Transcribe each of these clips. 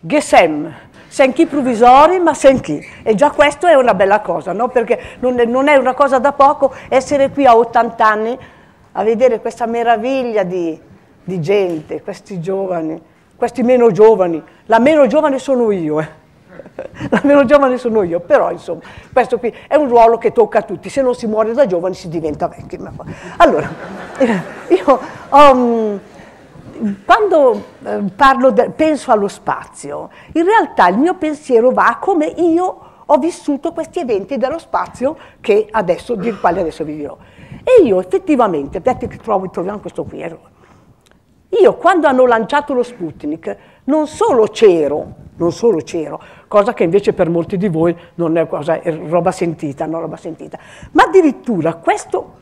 Gesem, senchi provvisori, ma senchi. E già questo è una bella cosa, no? Perché non è, non è una cosa da poco essere qui a 80 anni a vedere questa meraviglia di, di gente, questi giovani, questi meno giovani. La meno giovane sono io, eh. La meno giovane sono io, però insomma, questo qui è un ruolo che tocca a tutti, se non si muore da giovani si diventa vecchi. Allora, io um, quando eh, parlo de, penso allo spazio, in realtà il mio pensiero va a come io ho vissuto questi eventi dello spazio adesso, di quali adesso vi dirò. E io effettivamente, aspetta che trovo, troviamo questo qui, eh, io quando hanno lanciato lo Sputnik non solo c'ero, non solo c'ero, cosa che invece per molti di voi non è, cosa, è roba sentita, no, roba sentita, ma addirittura questo,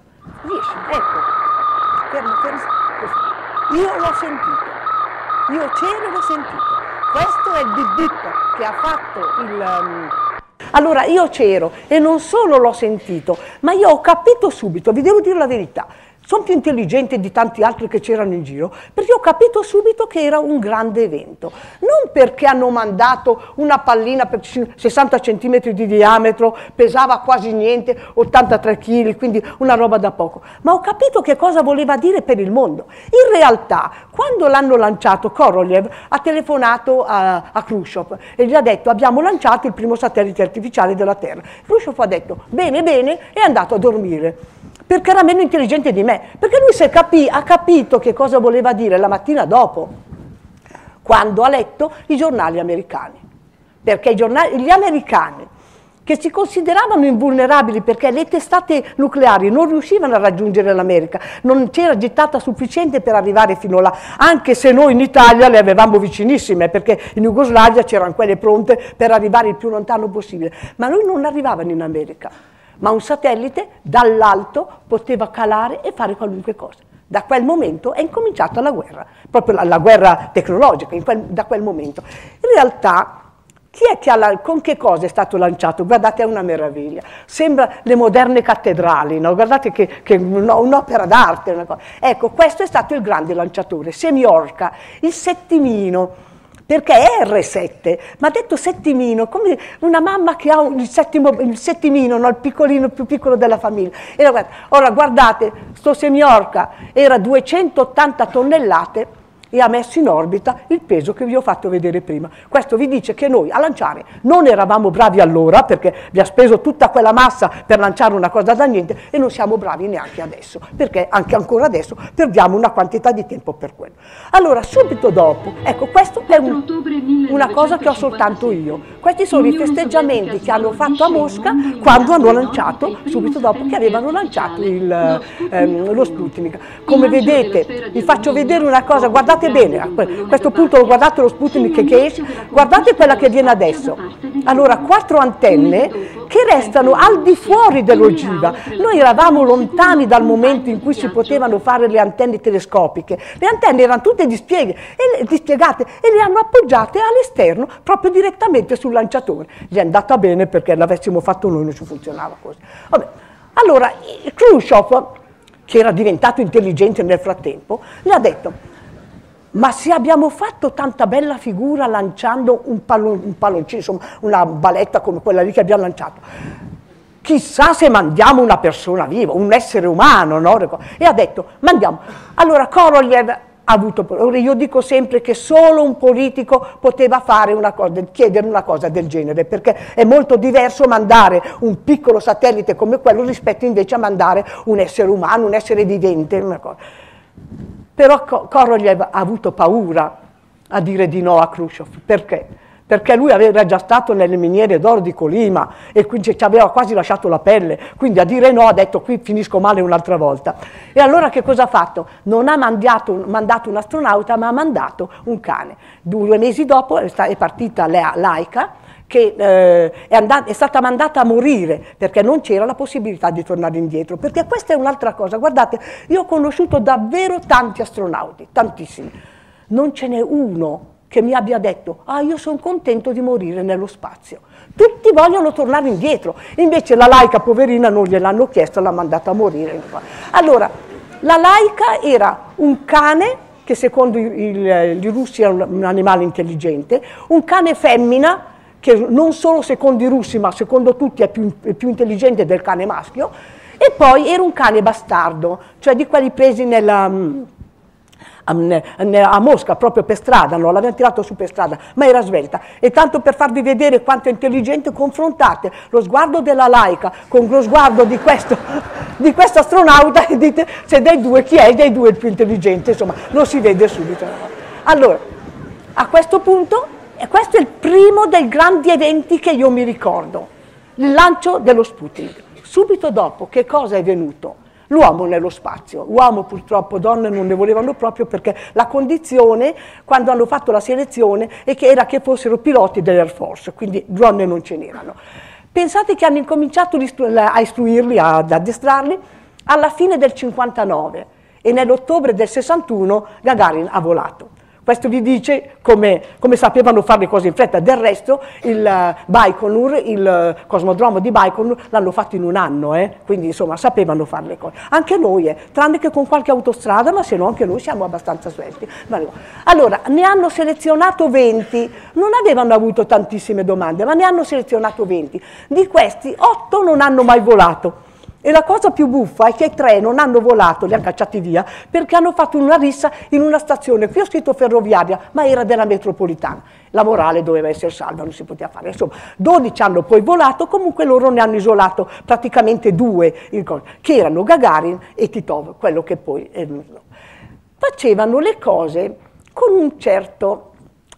riesci, ecco, fermo, fermo, io l'ho sentito, io c'ero e l'ho sentito, questo è bip che ha fatto il... Um, allora io c'ero e non solo l'ho sentito, ma io ho capito subito, vi devo dire la verità, sono più intelligente di tanti altri che c'erano in giro, perché ho capito subito che era un grande evento. Non perché hanno mandato una pallina per 60 cm di diametro, pesava quasi niente, 83 kg, quindi una roba da poco, ma ho capito che cosa voleva dire per il mondo. In realtà, quando l'hanno lanciato, Korolev ha telefonato a, a Khrushchev e gli ha detto abbiamo lanciato il primo satellite artificiale della Terra. Khrushchev ha detto bene, bene, è andato a dormire perché era meno intelligente di me, perché lui capì, ha capito che cosa voleva dire la mattina dopo, quando ha letto i giornali americani. Perché giornali, gli americani, che si consideravano invulnerabili perché le testate nucleari non riuscivano a raggiungere l'America, non c'era gittata sufficiente per arrivare fino là, anche se noi in Italia le avevamo vicinissime, perché in Jugoslavia c'erano quelle pronte per arrivare il più lontano possibile, ma noi non arrivavano in America ma un satellite dall'alto poteva calare e fare qualunque cosa. Da quel momento è incominciata la guerra, proprio la, la guerra tecnologica, quel, da quel momento. In realtà, chi è che ha, con che cosa è stato lanciato? Guardate, è una meraviglia. Sembra le moderne cattedrali, no? guardate che, che un'opera d'arte. Ecco, questo è stato il grande lanciatore, Semiorca, il settimino perché è R7, ma detto settimino, come una mamma che ha il, settimo, il settimino, no? il piccolino più piccolo della famiglia. Ora guardate, sto semiorca era 280 tonnellate, e ha messo in orbita il peso che vi ho fatto vedere prima. Questo vi dice che noi a lanciare non eravamo bravi allora, perché vi ha speso tutta quella massa per lanciare una cosa da niente, e non siamo bravi neanche adesso, perché anche ancora adesso perdiamo una quantità di tempo per quello. Allora, subito dopo, ecco, questo è un, una cosa che ho soltanto io. Questi sono i festeggiamenti che hanno fatto a Mosca quando hanno lanciato, subito dopo che avevano lanciato il, ehm, lo Sputnik. Come vedete, vi faccio vedere una cosa, guardate guardate bene, a questo punto guardate lo Sputnik che esce, guardate quella che viene adesso. Allora, quattro antenne che restano al di fuori dell'ogiva. Noi eravamo lontani dal momento in cui si potevano fare le antenne telescopiche. Le antenne erano tutte dispiegate e le hanno appoggiate all'esterno, proprio direttamente sul lanciatore. Gli è andata bene perché l'avessimo fatto noi non ci funzionava così. Vabbè. Allora, Khrushchev, che era diventato intelligente nel frattempo, gli ha detto ma se abbiamo fatto tanta bella figura lanciando un, pallon, un palloncino, insomma una baletta come quella lì che abbiamo lanciato, chissà se mandiamo una persona viva, un essere umano, no? E ha detto, mandiamo. Allora Korolev ha avuto, io dico sempre che solo un politico poteva fare una cosa, chiedere una cosa del genere, perché è molto diverso mandare un piccolo satellite come quello rispetto invece a mandare un essere umano, un essere vivente. Una cosa. Però Korolev ha avuto paura a dire di no a Khrushchev. Perché? Perché lui era già stato nelle miniere d'oro di Colima e quindi ci aveva quasi lasciato la pelle, quindi a dire no ha detto qui finisco male un'altra volta. E allora che cosa ha fatto? Non ha mandato, mandato un astronauta ma ha mandato un cane. Due mesi dopo è partita Laika che eh, è, andata, è, stata mandata a morire perché non c'era la possibilità di tornare indietro. Perché questa è un'altra cosa. Guardate, io ho conosciuto davvero tanti astronauti, tantissimi. Non ce n'è uno che mi abbia detto, ah io sono contento di morire nello spazio. Tutti vogliono tornare indietro, invece la laica poverina non gliel'hanno chiesto, l'ha mandata a morire. Allora, la laica era un cane che secondo i russi è un animale intelligente, un cane femmina, che non solo secondo i russi ma secondo tutti è più, è più intelligente del cane maschio, e poi era un cane bastardo, cioè di quelli presi nella a Mosca proprio per strada, non l'avevano tirato su per strada, ma era svelta. E tanto per farvi vedere quanto è intelligente, confrontate lo sguardo della laica con lo sguardo di questo, di questo astronauta e dite se dei due chi è dei due il più intelligente, insomma, lo si vede subito. Allora, a questo punto, questo è il primo dei grandi eventi che io mi ricordo, il lancio dello Sputnik. Subito dopo, che cosa è venuto? l'uomo nello spazio. Uomo purtroppo, donne non ne volevano proprio perché la condizione, quando hanno fatto la selezione, era che fossero piloti dell'Air Force, quindi donne non ce n'erano. Pensate che hanno incominciato a istruirli, ad addestrarli, alla fine del 59 e nell'ottobre del 61 Gagarin ha volato. Questo vi dice come, come, sapevano fare le cose in fretta. Del resto il eh, Baikonur, il eh, cosmodromo di Baikonur l'hanno fatto in un anno, eh? quindi insomma sapevano fare le cose. Anche noi, eh, tranne che con qualche autostrada, ma se no anche noi siamo abbastanza svelti. Allora, ne hanno selezionato 20, non avevano avuto tantissime domande, ma ne hanno selezionato 20. Di questi 8 non hanno mai volato. E la cosa più buffa è che i tre non hanno volato, li hanno cacciati via, perché hanno fatto una rissa in una stazione, qui ho scritto ferroviaria, ma era della metropolitana. La morale doveva essere salva, non si poteva fare. Insomma, 12 hanno poi volato, comunque loro ne hanno isolato praticamente due, che erano Gagarin e Titov, quello che poi... Eh, facevano le cose con un certo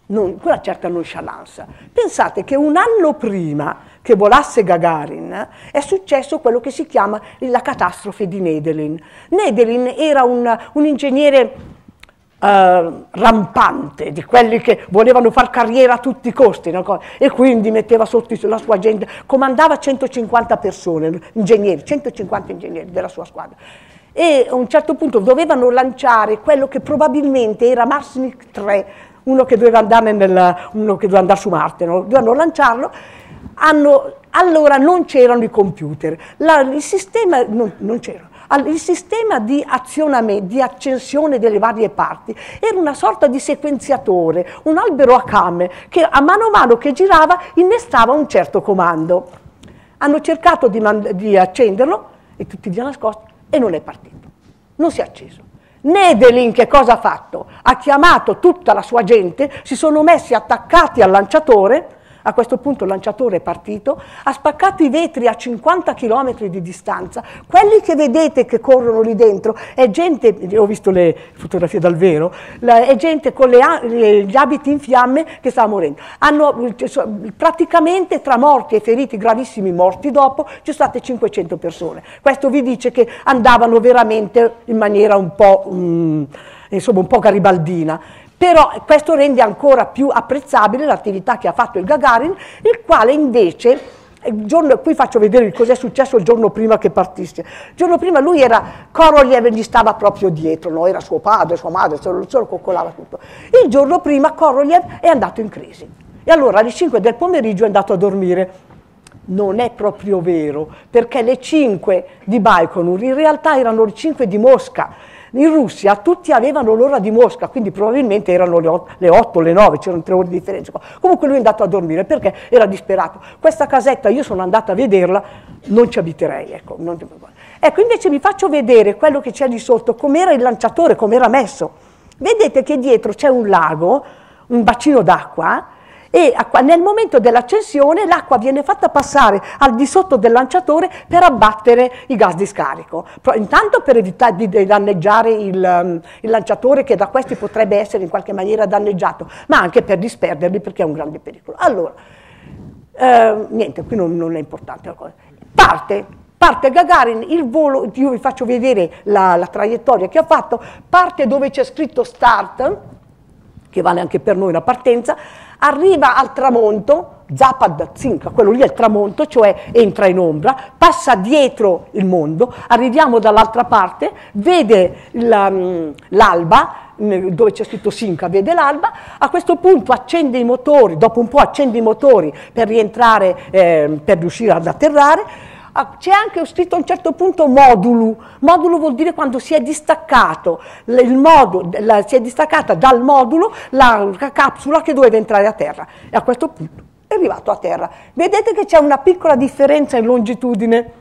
non, una certa nonchalance. Pensate che un anno prima che volasse Gagarin è successo quello che si chiama la catastrofe di Nedelin. Nedelin era un, un ingegnere Uh, rampante, di quelli che volevano far carriera a tutti i costi, no? e quindi metteva sotto la sua gente, comandava 150 persone, ingegneri, 150 ingegneri della sua squadra. E a un certo punto dovevano lanciare quello che probabilmente era Marsnik 3, uno che doveva andare, nel, uno che doveva andare su Marte, no? dovevano lanciarlo, hanno, allora non c'erano i computer, La, il sistema non, non. Il sistema di azionamento, di accensione delle varie parti era una sorta di sequenziatore, un albero a camme che a mano a mano che girava innestava un certo comando. Hanno cercato di, di accenderlo e tutti via nascosti e non è partito, non si è acceso. Nedelin che cosa ha fatto? Ha chiamato tutta la sua gente, si sono messi attaccati al lanciatore, a questo punto il lanciatore è partito, ha spaccato i vetri a 50 km di distanza. Quelli che vedete che corrono lì dentro è gente, ho visto le fotografie dal vero, è gente con le, gli abiti in fiamme che sta morendo. Hanno, praticamente tra morti e feriti gravissimi morti dopo ci sono state 500 persone. Questo vi dice che andavano veramente in maniera un po', um, insomma, un po' garibaldina. Però questo rende ancora più apprezzabile l'attività che ha fatto il Gagarin, il quale invece Giorno, qui faccio vedere cosa è successo il giorno prima che partisse. Il giorno prima lui era, Korolev gli stava proprio dietro, no? era suo padre, sua madre, se lo, se lo coccolava tutto. Il giorno prima Korolev è andato in crisi e allora alle 5 del pomeriggio è andato a dormire. Non è proprio vero, perché le 5 di Baikonur in realtà erano le 5 di Mosca in Russia tutti avevano l'ora di Mosca, quindi probabilmente erano le 8, le, 8, le 9, c'erano tre ore di differenza. Comunque lui è andato a dormire perché era disperato. Questa casetta io sono andata a vederla, non ci abiterei. Ecco, non... ecco invece vi faccio vedere quello che c'è lì sotto, com'era il lanciatore, com'era messo. Vedete che dietro c'è un lago, un bacino d'acqua, e nel momento dell'accensione l'acqua viene fatta passare al di sotto del lanciatore per abbattere i gas di scarico, intanto per evitare di danneggiare il, um, il, lanciatore che da questi potrebbe essere in qualche maniera danneggiato, ma anche per disperderli perché è un grande pericolo. Allora, eh, niente, qui non, non è importante la cosa. Parte, parte Gagarin, il volo, io vi faccio vedere la, la traiettoria che ha fatto, parte dove c'è scritto start, che vale anche per noi una partenza, arriva al tramonto, Zapad Zinca, quello lì è il tramonto, cioè entra in ombra, passa dietro il mondo, arriviamo dall'altra parte, vede mm, l'alba, dove c'è scritto Sinca, vede l'alba, a questo punto accende i motori, dopo un po' accende i motori per rientrare, eh, per riuscire ad atterrare, c'è anche scritto a un certo punto modulo. Modulo vuol dire quando si è distaccato, modo, la, si è distaccata dal modulo la capsula che doveva entrare a terra. E a questo punto è arrivato a terra. Vedete che c'è una piccola differenza in longitudine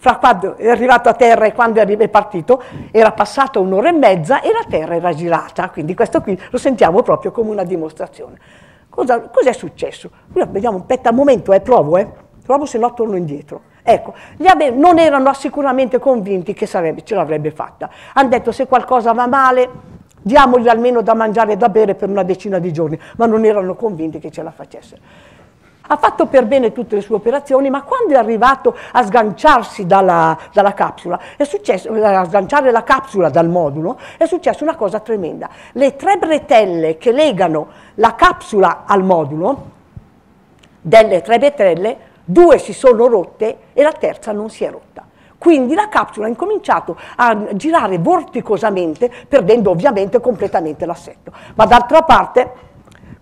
fra quando è arrivato a terra e quando è partito, era passata un'ora e mezza e la Terra era girata, quindi questo qui lo sentiamo proprio come una dimostrazione. Cosa, cos'è successo? Vediamo, aspetta un momento, eh, provo, eh. provo se no torno indietro. Ecco, non erano sicuramente convinti che sarebbe, ce l'avrebbe fatta. Hanno detto se qualcosa va male, diamogli almeno da mangiare e da bere per una decina di giorni, ma non erano convinti che ce la facessero ha fatto per bene tutte le sue operazioni, ma quando è arrivato a sganciarsi dalla, dalla capsula, successo, a sganciare la capsula dal modulo, è successa una cosa tremenda. Le tre bretelle che legano la capsula al modulo, delle tre bretelle, due si sono rotte e la terza non si è rotta. Quindi la capsula ha incominciato a girare vorticosamente, perdendo ovviamente completamente l'assetto. Ma d'altra parte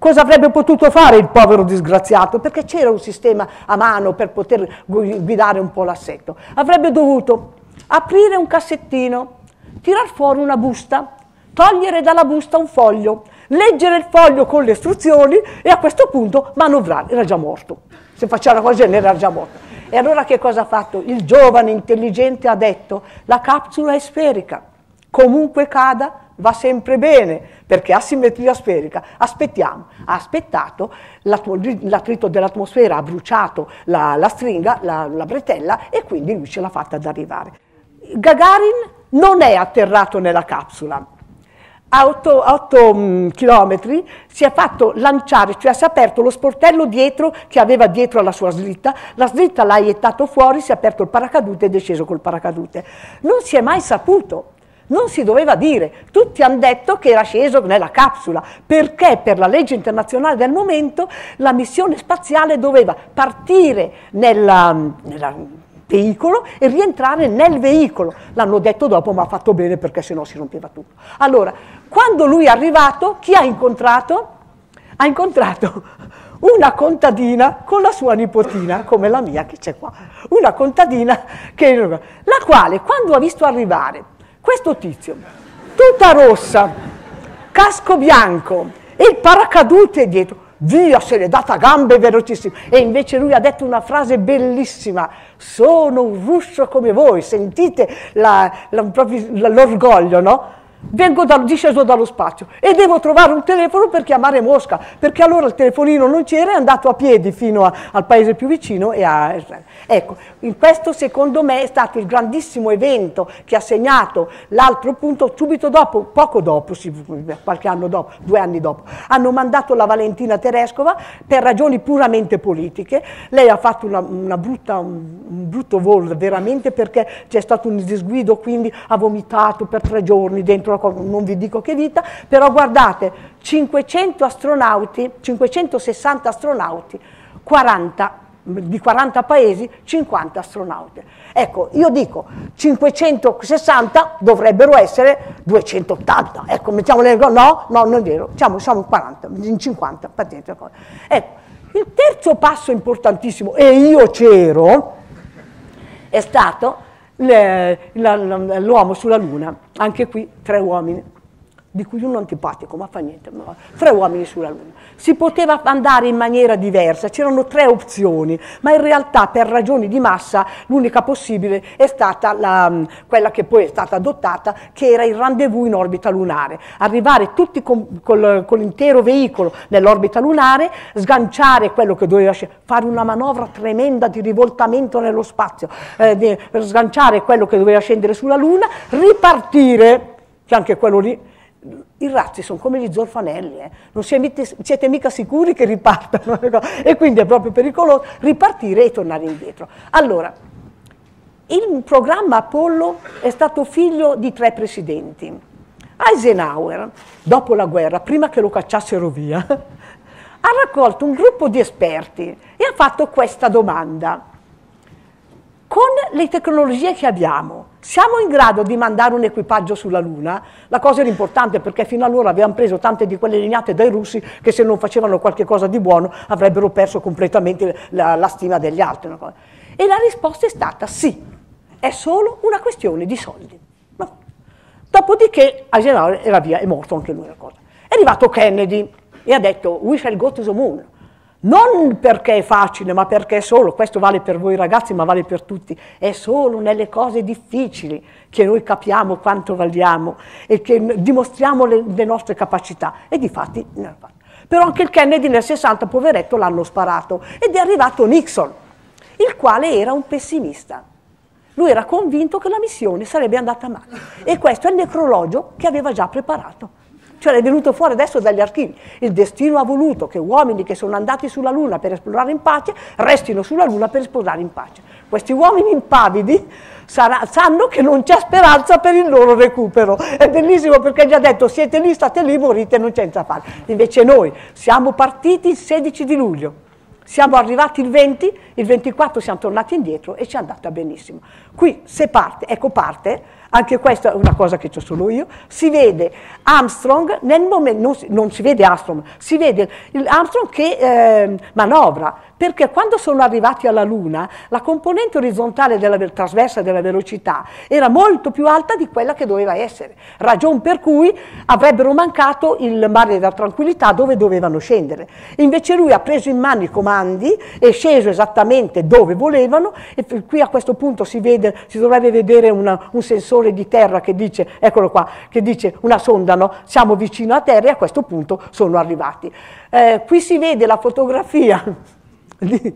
Cosa avrebbe potuto fare il povero disgraziato? Perché c'era un sistema a mano per poter guidare un po' l'assetto. Avrebbe dovuto aprire un cassettino, tirar fuori una busta, togliere dalla busta un foglio, leggere il foglio con le istruzioni e a questo punto manovrare. Era già morto. Se faceva una cosa del genere era già morto. E allora che cosa ha fatto? Il giovane intelligente ha detto la capsula è sferica, comunque cada va sempre bene perché ha simmetria sferica. Aspettiamo. Ha aspettato, l'attrito dell'atmosfera ha bruciato la, la stringa, la, la, bretella e quindi lui ce l'ha fatta ad arrivare. Gagarin non è atterrato nella capsula. A 8, mm, km si è fatto lanciare, cioè si è aperto lo sportello dietro che aveva dietro alla sua slitta, la slitta l'ha iettato fuori, si è aperto il paracadute e è sceso col paracadute. Non si è mai saputo non si doveva dire, tutti hanno detto che era sceso nella capsula, perché per la legge internazionale del momento la missione spaziale doveva partire nella, nella veicolo e rientrare nel veicolo. L'hanno detto dopo, ma ha fatto bene perché sennò si rompeva tutto. Allora, quando lui è arrivato, chi ha incontrato? Ha incontrato una contadina con la sua nipotina, come la mia che c'è qua, una contadina che, la quale quando ha visto arrivare questo tizio, tutta rossa, casco bianco e il paracadute dietro, via, se l'è data a gambe velocissime. E invece lui ha detto una frase bellissima, sono un russo come voi, sentite l'orgoglio, no? Vengo da, disceso dallo spazio e devo trovare un telefono per chiamare Mosca, perché allora il telefonino non c'era, è andato a piedi fino a, al paese più vicino e a Ecco, questo secondo me è stato il grandissimo evento che ha segnato l'altro punto, subito dopo, poco dopo, qualche anno dopo, due anni dopo, hanno mandato la Valentina Terescova per ragioni puramente politiche, lei ha fatto una, una brutta, un, un brutto volo veramente perché c'è stato un disguido, quindi ha vomitato per tre giorni dentro non vi dico che vita, però guardate, 500 astronauti, 560 astronauti, 40 di 40 paesi, 50 astronauti. Ecco, io dico 560 dovrebbero essere 280. Ecco, mettiamole no, no, non è vero, siamo, siamo 40, in 50, patente. Ecco, il terzo passo importantissimo, e io c'ero, è stato l'uomo sulla Luna, anche qui tre uomini di cui uno antipatico, ma fa niente, ma tre uomini sulla Luna. Si poteva andare in maniera diversa, c'erano tre opzioni, ma in realtà per ragioni di massa l'unica possibile è stata la, quella che poi è stata adottata, che era il rendezvous in orbita lunare. Arrivare tutti con, col, con l'intero veicolo nell'orbita lunare, sganciare quello che doveva fare una manovra tremenda di rivoltamento nello spazio, eh, di, sganciare quello che doveva scendere sulla Luna, ripartire, che anche quello lì i razzi sono come gli zorfanelli, eh? non siete, siete, mica sicuri che ripartano e quindi è proprio pericoloso ripartire e tornare indietro. Allora, il programma Apollo è stato figlio di tre presidenti. Eisenhower, dopo la guerra, prima che lo cacciassero via, ha raccolto un gruppo di esperti e ha fatto questa domanda. Con le tecnologie che abbiamo, siamo in grado di mandare un equipaggio sulla Luna? La cosa era importante perché fino allora avevamo preso tante di quelle lignate dai russi che se non facevano qualche cosa di buono avrebbero perso completamente la, la stima degli altri. E la risposta è stata sì, è solo una questione di soldi. No. Dopodiché Eisenhower era via, è morto anche lui. È arrivato Kennedy e ha detto we shall go to the moon. Non perché è facile, ma perché è solo, questo vale per voi ragazzi, ma vale per tutti, è solo nelle cose difficili che noi capiamo quanto valiamo e che dimostriamo le, le nostre capacità. E di fatti. Però anche il Kennedy nel 60, poveretto, l'hanno sparato. Ed è arrivato Nixon, il quale era un pessimista. Lui era convinto che la missione sarebbe andata male. E questo è il necrologio che aveva già preparato. Cioè è venuto fuori adesso dagli archivi. Il destino ha voluto che uomini che sono andati sulla Luna per esplorare in pace restino sulla Luna per esplorare in pace. Questi uomini impavidi sarà, sanno che non c'è speranza per il loro recupero. È bellissimo perché ha già detto siete lì, state lì, morite, non c'è niente da fare. Invece noi siamo partiti il 16 di luglio. Siamo arrivati il 20, il 24 siamo tornati indietro e ci è andata benissimo. Qui se parte, ecco parte, anche questa è una cosa che ho solo io, si vede Armstrong, nel momento, non si, non si vede Armstrong, si vede Armstrong che eh, manovra, perché quando sono arrivati alla Luna la componente orizzontale della trasversa della velocità era molto più alta di quella che doveva essere, ragion per cui avrebbero mancato il mare della tranquillità dove dovevano scendere. Invece lui ha preso in mano i comandi, è sceso esattamente dove volevano e qui a questo punto si, vede, si dovrebbe vedere una, un sensore di terra che dice, eccolo qua, che dice una sonda, no? siamo vicino a terra e a questo punto sono arrivati. Eh, qui si vede la fotografia di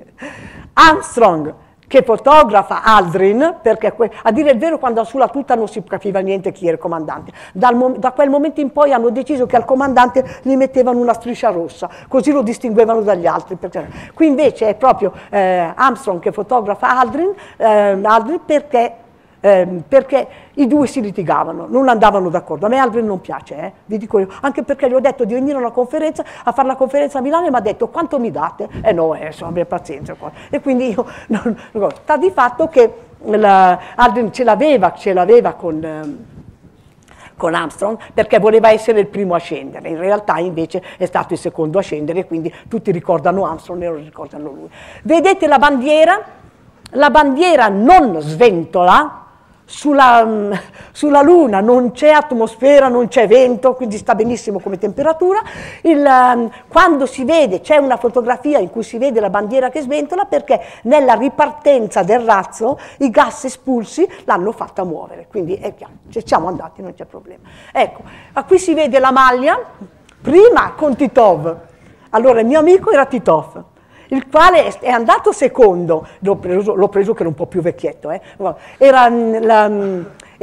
Armstrong che fotografa Aldrin, perché a dire il vero quando sulla tuta non si capiva niente chi era il comandante. Dal, da quel momento in poi hanno deciso che al comandante gli mettevano una striscia rossa, così lo distinguevano dagli altri. Qui invece è proprio eh, Armstrong che fotografa Aldrin, eh, Aldrin perché eh, perché i due si litigavano, non andavano d'accordo. A me Aldrin non piace, eh, vi dico io, anche perché gli ho detto di venire a conferenza, a fare la conferenza a Milano e mi ha detto quanto mi date? Eh no, eh, insomma, abbia pazienza. Qua. E quindi io, non, non, sta di fatto che la, Aldrin ce l'aveva, con... Eh, con Armstrong perché voleva essere il primo a scendere, in realtà invece è stato il secondo a scendere, quindi tutti ricordano Armstrong e lo ricordano lui. Vedete la bandiera? La bandiera non sventola, sulla, mm, sulla, Luna non c'è atmosfera, non c'è vento, quindi sta benissimo come temperatura. Il, mm, quando si vede, c'è una fotografia in cui si vede la bandiera che sventola perché nella ripartenza del razzo i gas espulsi l'hanno fatta muovere, quindi è chiaro, ci siamo andati, non c'è problema. Ecco, qui si vede la maglia, prima con Titov, allora il mio amico era Titov, il quale è andato secondo, l'ho preso, l'ho preso che era un po' più vecchietto, eh? era la,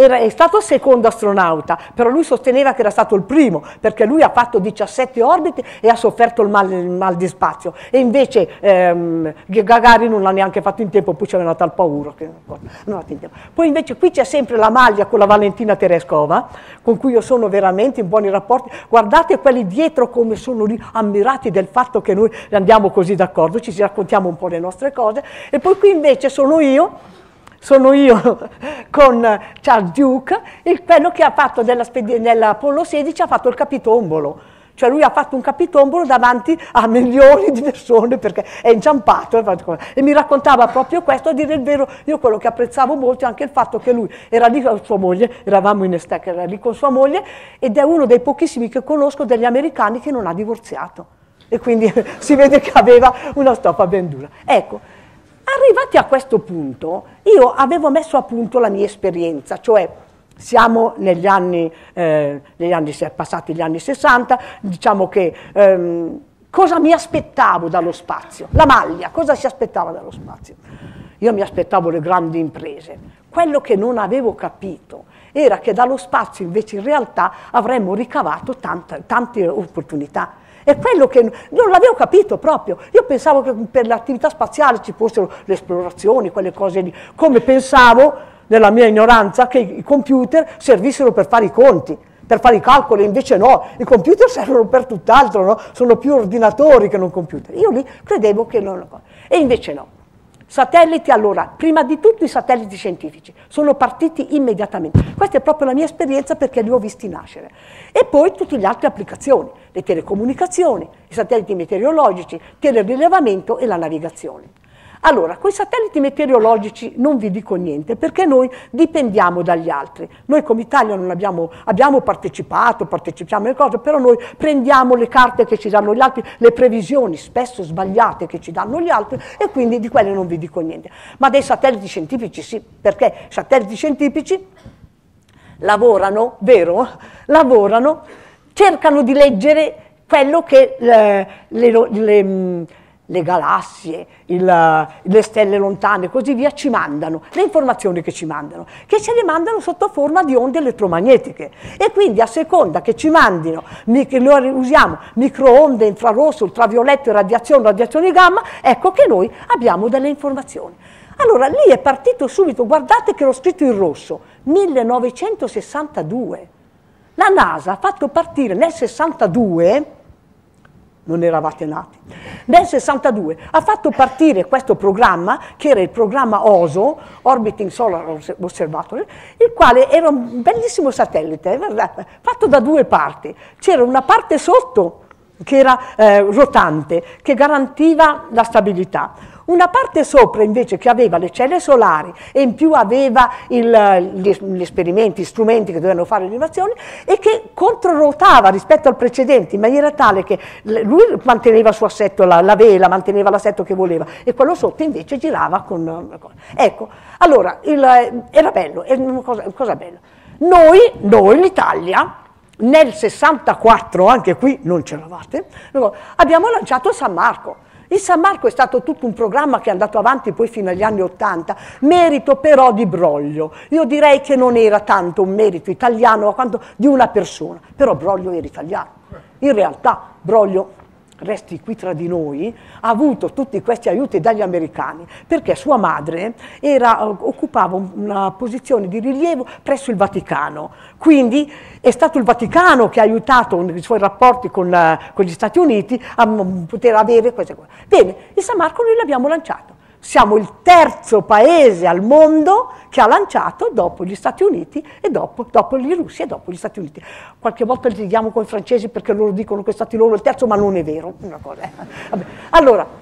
era, è stato secondo astronauta, però lui sosteneva che era stato il primo, perché lui ha fatto 17 orbite e ha sofferto il mal, il mal di spazio. E invece ehm, Gagarin non l'ha neanche fatto in tempo, poi c'era tal paura. Che, non poi invece qui c'è sempre la maglia con la Valentina Tereskova, con cui io sono veramente in buoni rapporti. Guardate quelli dietro come sono lì ammirati del fatto che noi andiamo così d'accordo, ci raccontiamo un po' le nostre cose. E poi qui invece sono io sono io con Charles Duke, il, quello che ha fatto nell'Apollo 16 ha fatto il capitombolo. Cioè lui ha fatto un capitombolo davanti a milioni di persone perché è inciampato e mi raccontava proprio questo, a dire il vero, io quello che apprezzavo molto è anche il fatto che lui era lì con sua moglie, eravamo in estate, era lì con sua moglie ed è uno dei pochissimi che conosco degli americani che non ha divorziato e quindi si vede che aveva una stoffa ben dura. Ecco, Arrivati a questo punto, io avevo messo a punto la mia esperienza, cioè siamo negli anni, eh, negli anni passati gli anni 60, diciamo che ehm, cosa mi aspettavo dallo spazio? La maglia, cosa si aspettava dallo spazio? Io mi aspettavo le grandi imprese. Quello che non avevo capito era che dallo spazio invece in realtà avremmo ricavato tante, tante opportunità è quello che non l'avevo capito proprio. Io pensavo che per l'attività spaziale ci fossero le esplorazioni, quelle cose lì, come pensavo, nella mia ignoranza, che i computer servissero per fare i conti, per fare i calcoli, invece no, i computer servono per tutt'altro, no? sono più ordinatori che non computer. Io lì credevo che non... E invece no. Satelliti, allora, prima di tutto i satelliti scientifici, sono partiti immediatamente. Questa è proprio la mia esperienza perché li ho visti nascere. E poi tutte le altre applicazioni, le telecomunicazioni, i satelliti meteorologici, telerilevamento e la navigazione. Allora, con i satelliti meteorologici non vi dico niente perché noi dipendiamo dagli altri. Noi come Italia non abbiamo, abbiamo partecipato, partecipiamo alle cose, però noi prendiamo le carte che ci danno gli altri, le previsioni spesso sbagliate che ci danno gli altri e quindi di quelle non vi dico niente. Ma dei satelliti scientifici sì, perché satelliti scientifici lavorano, vero? Lavorano, cercano di leggere quello che le, le, le le galassie, il, le stelle lontane e così via ci mandano, le informazioni che ci mandano, che ce le mandano sotto forma di onde elettromagnetiche e quindi a seconda che ci mandino, noi usiamo microonde, infrarosso, ultravioletto, radiazione, radiazioni gamma, ecco che noi abbiamo delle informazioni. Allora lì è partito subito, guardate che l'ho scritto in rosso, 1962. La NASA ha fatto partire nel 62 non eravate nati. Nel 62 ha fatto partire questo programma, che era il programma OSO, Orbiting Solar Observatory, il quale era un bellissimo satellite, fatto da due parti. C'era una parte sotto che era eh, rotante, che garantiva la stabilità una parte sopra invece che aveva le celle solari e in più aveva il, gli, gli, esperimenti, gli strumenti che dovevano fare le innovazioni e che controrotava rispetto al precedente in maniera tale che lui manteneva il suo assetto, la, la vela, manteneva l'assetto che voleva e quello sotto invece girava con... Ecco, allora, il, era bello, è una cosa, una cosa bella. Noi, noi l'Italia, nel 64, anche qui non c'eravate, abbiamo lanciato San Marco il San Marco è stato tutto un programma che è andato avanti poi fino agli anni Ottanta, merito però di Broglio. Io direi che non era tanto un merito italiano quanto di una persona, però Broglio era italiano. In realtà Broglio resti qui tra di noi, ha avuto tutti questi aiuti dagli americani perché sua madre era, occupava una posizione di rilievo presso il Vaticano, quindi è stato il Vaticano che ha aiutato nei suoi rapporti con, con gli Stati Uniti a poter avere queste cose. Bene, il San Marco noi l'abbiamo lanciato. Siamo il terzo paese al mondo che ha lanciato dopo gli Stati Uniti e dopo, dopo gli russi e dopo gli Stati Uniti. Qualche volta litighiamo con i francesi perché loro dicono che è stato loro il terzo, ma non è vero. Allora,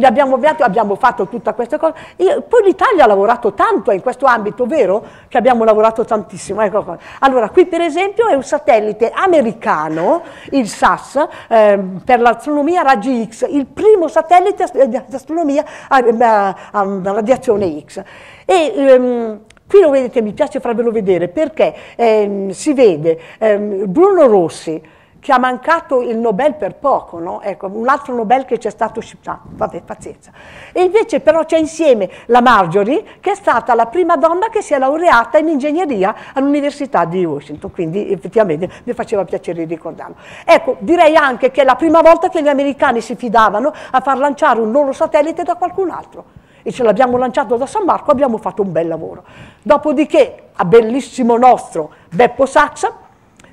ne abbiamo avviato, abbiamo fatto tutte queste cose. Io, poi l'Italia ha lavorato tanto in questo ambito, vero? Che abbiamo lavorato tantissimo. Ecco allora, qui per esempio è un satellite americano, il SAS, eh, per l'astronomia raggi X, il primo satellite di astronomia a, a, a radiazione X. E, ehm, Qui lo vedete, mi piace farvelo vedere perché ehm, si vede ehm, Bruno Rossi, che ha mancato il Nobel per poco, no? ecco, un altro Nobel che c'è stato, ah, vabbè, pazienza. E invece però c'è insieme la Marjorie, che è stata la prima donna che si è laureata in ingegneria all'Università di Washington, quindi effettivamente mi faceva piacere ricordarlo. Ecco, direi anche che è la prima volta che gli americani si fidavano a far lanciare un loro satellite da qualcun altro. E ce l'abbiamo lanciato da San Marco, abbiamo fatto un bel lavoro. Dopodiché, a bellissimo nostro Beppo Saxa,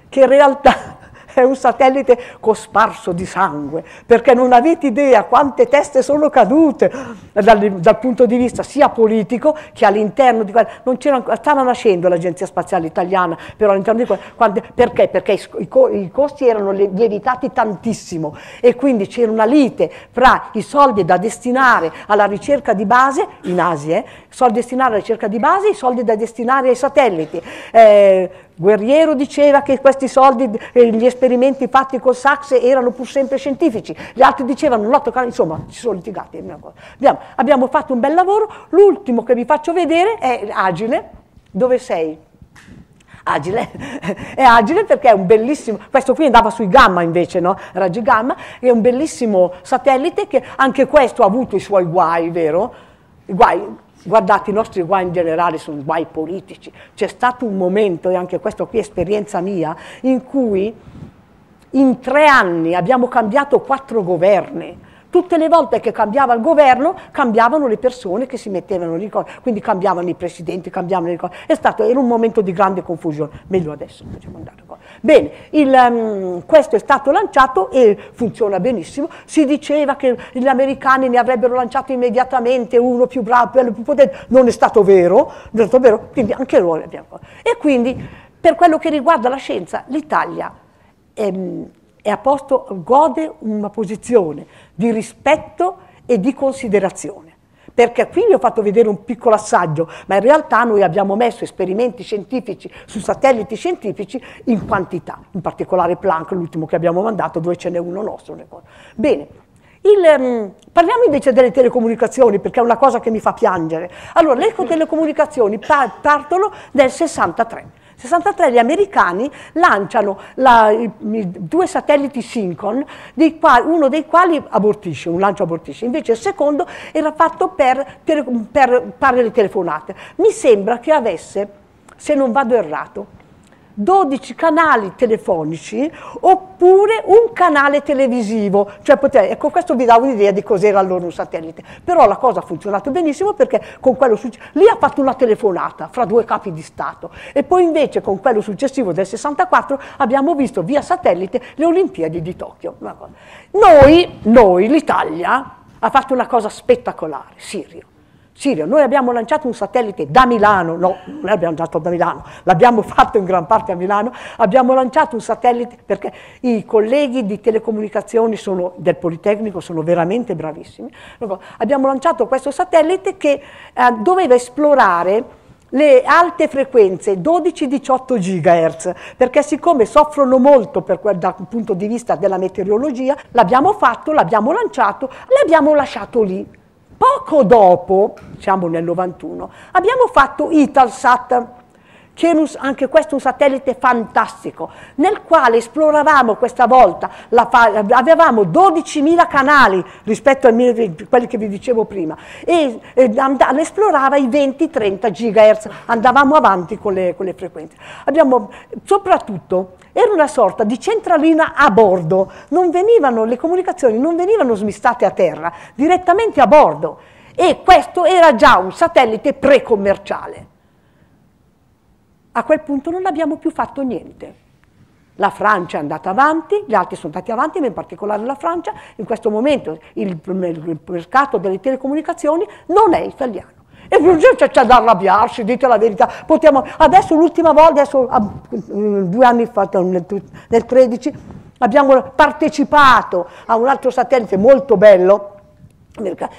che in realtà è un satellite cosparso di sangue, perché non avete idea quante teste sono cadute dal, dal punto di vista sia politico che all'interno di quella... Non stava nascendo l'Agenzia Spaziale Italiana, però all'interno di. Quante, perché? Perché i, i, i costi erano lievitati tantissimo e quindi c'era una lite fra i soldi da destinare alla ricerca di base, in Asia, eh, soldi da destinare alla ricerca di base e i soldi da destinare ai satelliti. Eh, Guerriero diceva che questi soldi, gli esperimenti fatti col Sax erano pur sempre scientifici, gli altri dicevano no, toccare, insomma, ci sono litigati. Abbiamo, abbiamo fatto un bel lavoro, l'ultimo che vi faccio vedere è Agile, dove sei? Agile, è agile perché è un bellissimo, questo qui andava sui gamma invece, no? raggi gamma, è un bellissimo satellite che anche questo ha avuto i suoi guai, vero? I guai, Guardate, i nostri guai in generale sono guai politici. C'è stato un momento, e anche questo qui è esperienza mia, in cui in tre anni abbiamo cambiato quattro governi Tutte le volte che cambiava il governo, cambiavano le persone che si mettevano lì, quindi cambiavano i presidenti, cambiavano le cose. È stato, era un momento di grande confusione, meglio adesso. Bene, il, um, questo è stato lanciato e funziona benissimo. Si diceva che gli americani ne avrebbero lanciato immediatamente uno più bravo, più potente. Non è stato vero, non è stato vero, quindi anche noi abbiamo. E quindi, per quello che riguarda la scienza, l'Italia ehm, è a posto, gode una posizione di rispetto e di considerazione. perché qui vi ho fatto vedere un piccolo assaggio, ma in realtà noi abbiamo messo esperimenti scientifici su satelliti scientifici in quantità, in particolare Planck, l'ultimo che abbiamo mandato, dove ce n'è uno nostro. Bene, il, um, parliamo invece delle telecomunicazioni, perché è una cosa che mi fa piangere. Allora, le telecomunicazioni partono nel 63. 63 gli americani lanciano la, i, i, due satelliti Syncon, dei quali, uno dei quali abortisce, un lancio abortisce, invece il secondo era fatto per, per, per fare le telefonate. Mi sembra che avesse, se non vado errato, 12 canali telefonici oppure un canale televisivo. Cioè, potete, ecco, questo vi dà un'idea di cos'era allora un satellite. Però la cosa ha funzionato benissimo perché con quello successivo, lì ha fatto una telefonata fra due capi di Stato e poi invece con quello successivo del 64 abbiamo visto via satellite le Olimpiadi di Tokyo. Noi, noi l'Italia, ha fatto una cosa spettacolare, Sirio Sirio, noi abbiamo lanciato un satellite da Milano, no, non l'abbiamo lanciato da Milano, l'abbiamo fatto in gran parte a Milano, abbiamo lanciato un satellite perché i colleghi di telecomunicazioni sono, del Politecnico sono veramente bravissimi, abbiamo lanciato questo satellite che eh, doveva esplorare le alte frequenze 12-18 GHz, perché siccome soffrono molto per, dal punto di vista della meteorologia, l'abbiamo fatto, l'abbiamo lanciato, l'abbiamo lasciato lì. Poco dopo, siamo nel 91, abbiamo fatto Italsat, è anche questo un satellite fantastico, nel quale esploravamo questa volta, avevamo 12.000 canali rispetto a quelli che vi dicevo prima, e, e esplorava i 20-30 GHz, andavamo avanti con le, con le frequenze. Abbiamo, soprattutto, era una sorta di centralina a bordo, venivano, le comunicazioni non venivano smistate a terra, direttamente a bordo, e questo era già un satellite pre-commerciale. A quel punto non abbiamo più fatto niente. La Francia è andata avanti, gli altri sono andati avanti, ma in particolare la Francia. In questo momento il, mercato delle telecomunicazioni non è italiano. E c'è, c'è da arrabbiarsi, dite la verità. Potiamo, adesso l'ultima volta, adesso, due anni fa, nel, nel 13, abbiamo partecipato a un altro satellite molto bello,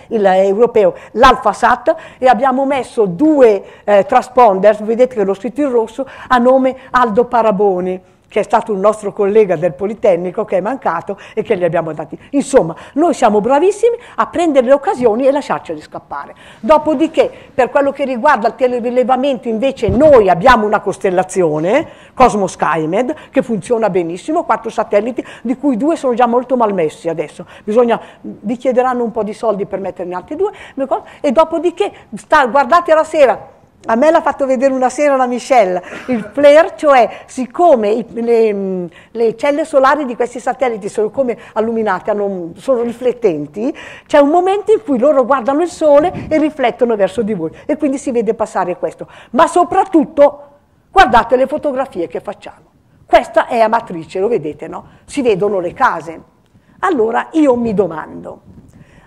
il europeo, l'AlphaSat e abbiamo messo due eh, transponder, vedete che l'ho scritto in rosso, a nome Aldo Paraboni che è stato un nostro collega del Politecnico che è mancato e che gli abbiamo dati. Insomma, noi siamo bravissimi a prendere le occasioni e lasciarceli scappare. Dopodiché, per quello che riguarda il telerilevamento, invece noi abbiamo una costellazione, Cosmos Skymed, che funziona benissimo, quattro satelliti, di cui due sono già molto malmessi adesso. Bisogna, vi chiederanno un po' di soldi per metterne altri due, e dopodiché sta, guardate la sera, a me l'ha fatto vedere una sera la Michelle, il flare, cioè siccome i, le, le, celle solari di questi satelliti sono come illuminate, sono riflettenti, c'è un momento in cui loro guardano il sole e riflettono verso di voi e quindi si vede passare questo. Ma soprattutto guardate le fotografie che facciamo. Questa è a matrice, lo vedete, no? Si vedono le case. Allora io mi domando,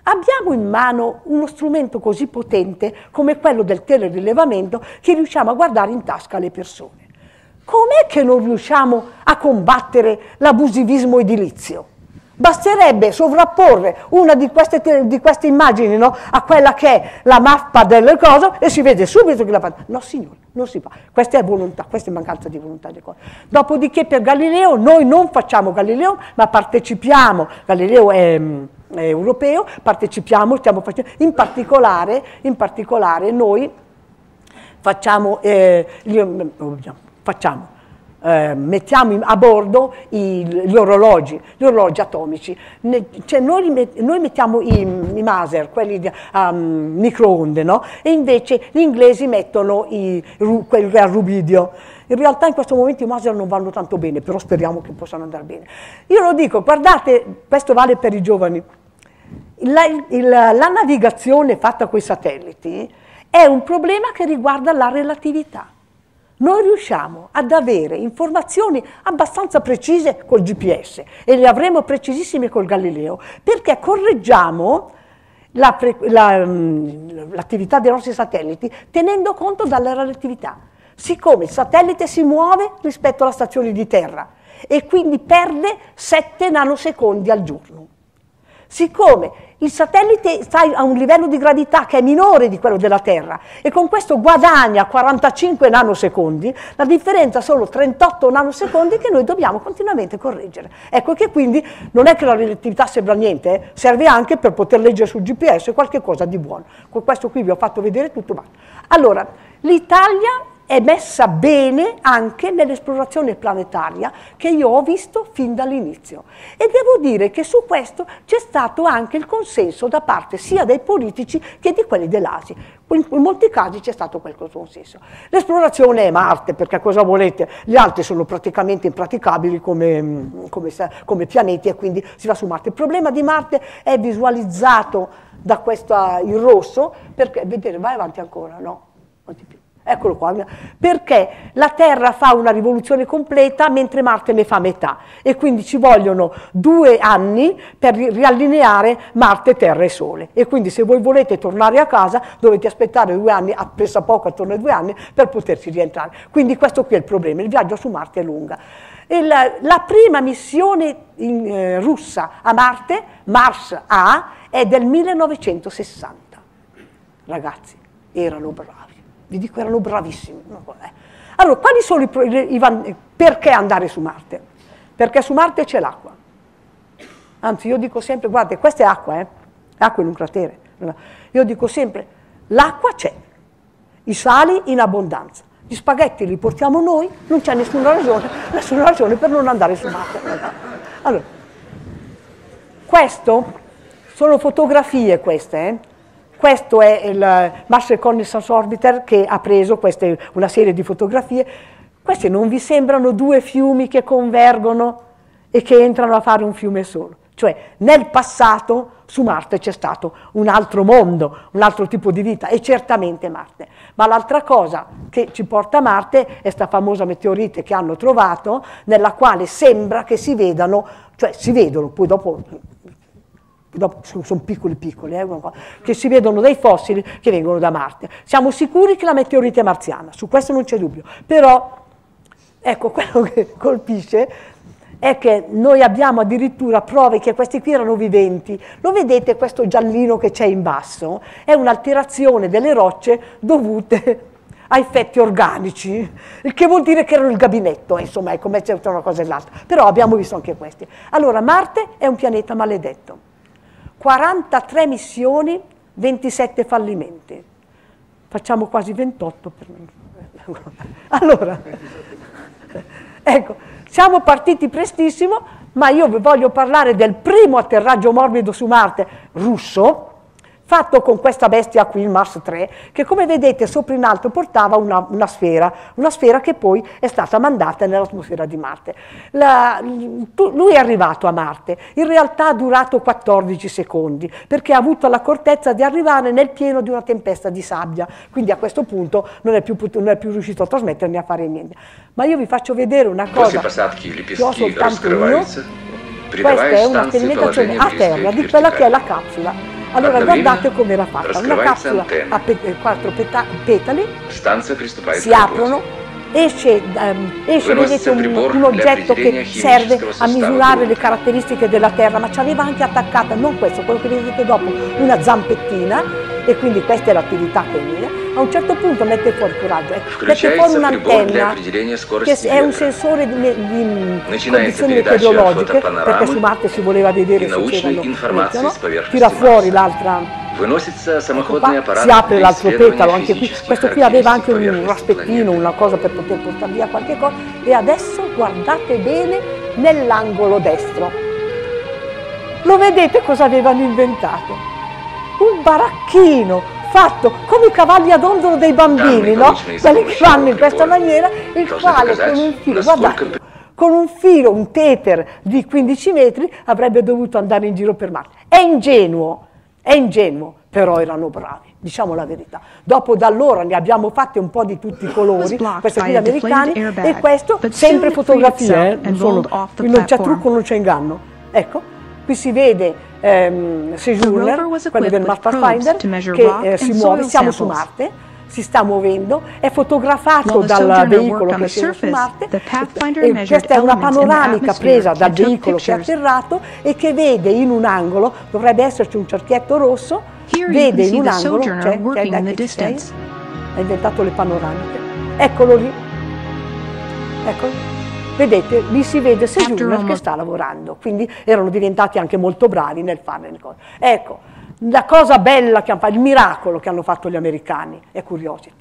Abbiamo in mano uno strumento così potente come quello del telerilevamento che riusciamo a guardare in tasca le persone. Com'è che non riusciamo a combattere l'abusivismo edilizio? Basterebbe sovrapporre una di queste, di queste immagini no, a quella che è la mappa delle cose e si vede subito che la fa. No signore, non si fa. Questa è volontà, questa è mancanza di volontà di cose. Dopodiché per Galileo noi non facciamo Galileo, ma partecipiamo. Galileo è europeo, partecipiamo, stiamo facendo, in particolare, in particolare noi facciamo, eh, facciamo eh, mettiamo a bordo i, gli orologi, gli orologi atomici. Ne, cioè noi, noi, mettiamo i, i, maser, quelli di um, microonde, no? e invece gli inglesi mettono i, quelli a rubidio. In realtà in questo momento i maser non vanno tanto bene, però speriamo che possano andare bene. Io lo dico, guardate, questo vale per i giovani, la, il, la navigazione fatta con i satelliti è un problema che riguarda la relatività. Noi riusciamo ad avere informazioni abbastanza precise col GPS e le avremo precisissime col Galileo perché correggiamo l'attività la, dei nostri satelliti tenendo conto della relatività. Siccome il satellite si muove rispetto alla stazione di terra e quindi perde 7 nanosecondi al giorno. Siccome il satellite sta a un livello di gravità che è minore di quello della Terra e con questo guadagna 45 nanosecondi, la differenza sono 38 nanosecondi che noi dobbiamo continuamente correggere. Ecco che quindi non è che la relatività sembra niente, eh, serve anche per poter leggere sul GPS qualche cosa di buono. Con questo qui vi ho fatto vedere tutto. Ma... Allora, l'Italia è messa bene anche nell'esplorazione planetaria che io ho visto fin dall'inizio. E devo dire che su questo c'è stato anche il consenso da parte sia dei politici che di quelli dell'ASI. In, molti casi c'è stato quel consenso. L'esplorazione è Marte, perché cosa volete? Gli altri sono praticamente impraticabili come, come, come pianeti e quindi si va su Marte. Il problema di Marte è visualizzato da questo in rosso, perché, vedete, vai avanti ancora, no? Non di più. Eccolo qua, perché la Terra fa una rivoluzione completa mentre Marte ne fa metà e quindi ci vogliono due anni per riallineare Marte, Terra e Sole e quindi se voi volete tornare a casa dovete aspettare due anni, a poco attorno ai due anni per poterci rientrare. Quindi questo qui è il problema, il viaggio su Marte è lunga. Il, la prima missione in, eh, russa a Marte, Mars A, è del 1960. Ragazzi, erano bravi vi dico erano bravissimi. Allora, quali sono i, i, perché andare su Marte? Perché su Marte c'è l'acqua. Anzi, io dico sempre, guardate, questa è acqua, eh? acqua in un cratere. Io dico sempre, l'acqua c'è, i sali in abbondanza, gli spaghetti li portiamo noi, non c'è nessuna ragione, nessuna ragione per non andare su Marte. Allora, questo sono fotografie queste, eh? Questo è il Mars Reconnaissance Orbiter che ha preso queste, una serie di fotografie. Queste non vi sembrano due fiumi che convergono e che entrano a fare un fiume solo? Cioè nel passato su Marte c'è stato un altro mondo, un altro tipo di vita e certamente Marte. Ma l'altra cosa che ci porta a Marte è questa famosa meteorite che hanno trovato nella quale sembra che si vedano, cioè si vedono, poi dopo dopo sono piccoli piccoli, eh, che si vedono dei fossili che vengono da Marte. Siamo sicuri che la meteorite è marziana, su questo non c'è dubbio, però ecco, quello che colpisce è che noi abbiamo addirittura prove che questi qui erano viventi. Lo vedete questo giallino che c'è in basso? È un'alterazione delle rocce dovute a effetti organici, il che vuol dire che erano il gabinetto, insomma, è come c'è una cosa e l'altra. Però abbiamo visto anche questi. Allora, Marte è un pianeta maledetto 43 missioni, 27 fallimenti. Facciamo quasi 28 per... Allora, ecco, siamo partiti prestissimo, ma io vi voglio parlare del primo atterraggio morbido su Marte russo, fatto con questa bestia qui, il Mars 3, che come vedete sopra in alto portava una, una sfera, una sfera che poi è stata mandata nell'atmosfera di Marte. La, lui è arrivato a Marte, in realtà ha durato 14 secondi, perché ha avuto l'accortezza di arrivare nel pieno di una tempesta di sabbia, quindi a questo punto non è più, non è più riuscito a trasmettermi a fare niente. Ma io vi faccio vedere una cosa che ho soltanto io, questa è una sperimentazione a terra di quella che è la capsula allora guardate come era fatta, una capsula a pe eh, quattro peta petali, si aprono, esce, um, esce vedete un, un, oggetto che serve a misurare le caratteristiche della Terra, ma ci aveva anche attaccata, non questo, quello che vedete dopo, una zampettina, e quindi questa è l'attività che viene a un certo punto mette fuori coraggio, eh. mette fuori un'antenna che è un sensore di, di condizioni meteorologiche, perché su Marte si voleva vedere se c'erano, tira fuori l'altra si apre l'altro petalo, anche qui, questo qui aveva anche un raspettino, una cosa per poter portare via qualche cosa e adesso guardate bene nell'angolo destro. Lo vedete cosa avevano inventato? Un baracchino fatto come i cavalli ad ondolo dei bambini, no? Quelli che vanno in questa maniera, il quale con un filo, guardate, con un filo, un tether di 15 metri avrebbe dovuto andare in giro per Marte. È ingenuo, è ingenuo, però erano bravi, diciamo la verità. Dopo da allora ne abbiamo fatte un po' di tutti i colori, queste qui americane, e questo sempre fotografie, eh? non, non c'è trucco, non c'è inganno. Ecco, qui si vede ehm, Sejourner, quello del Mars Pathfinder, che eh, si muove, siamo su Marte, si sta muovendo, è fotografato dal veicolo che scende su Marte, e questa è una panoramica presa dal veicolo che è atterrato e che vede in un angolo, dovrebbe esserci un cerchietto rosso, vede in un angolo, c'è, c'è ha inventato le panoramiche, eccolo lì, eccolo Vedete, lì si vede Sejourner che sta lavorando, quindi erano diventati anche molto bravi nel fare le cose. Ecco, la cosa bella che hanno fatto, il miracolo che hanno fatto gli americani è Curiosity.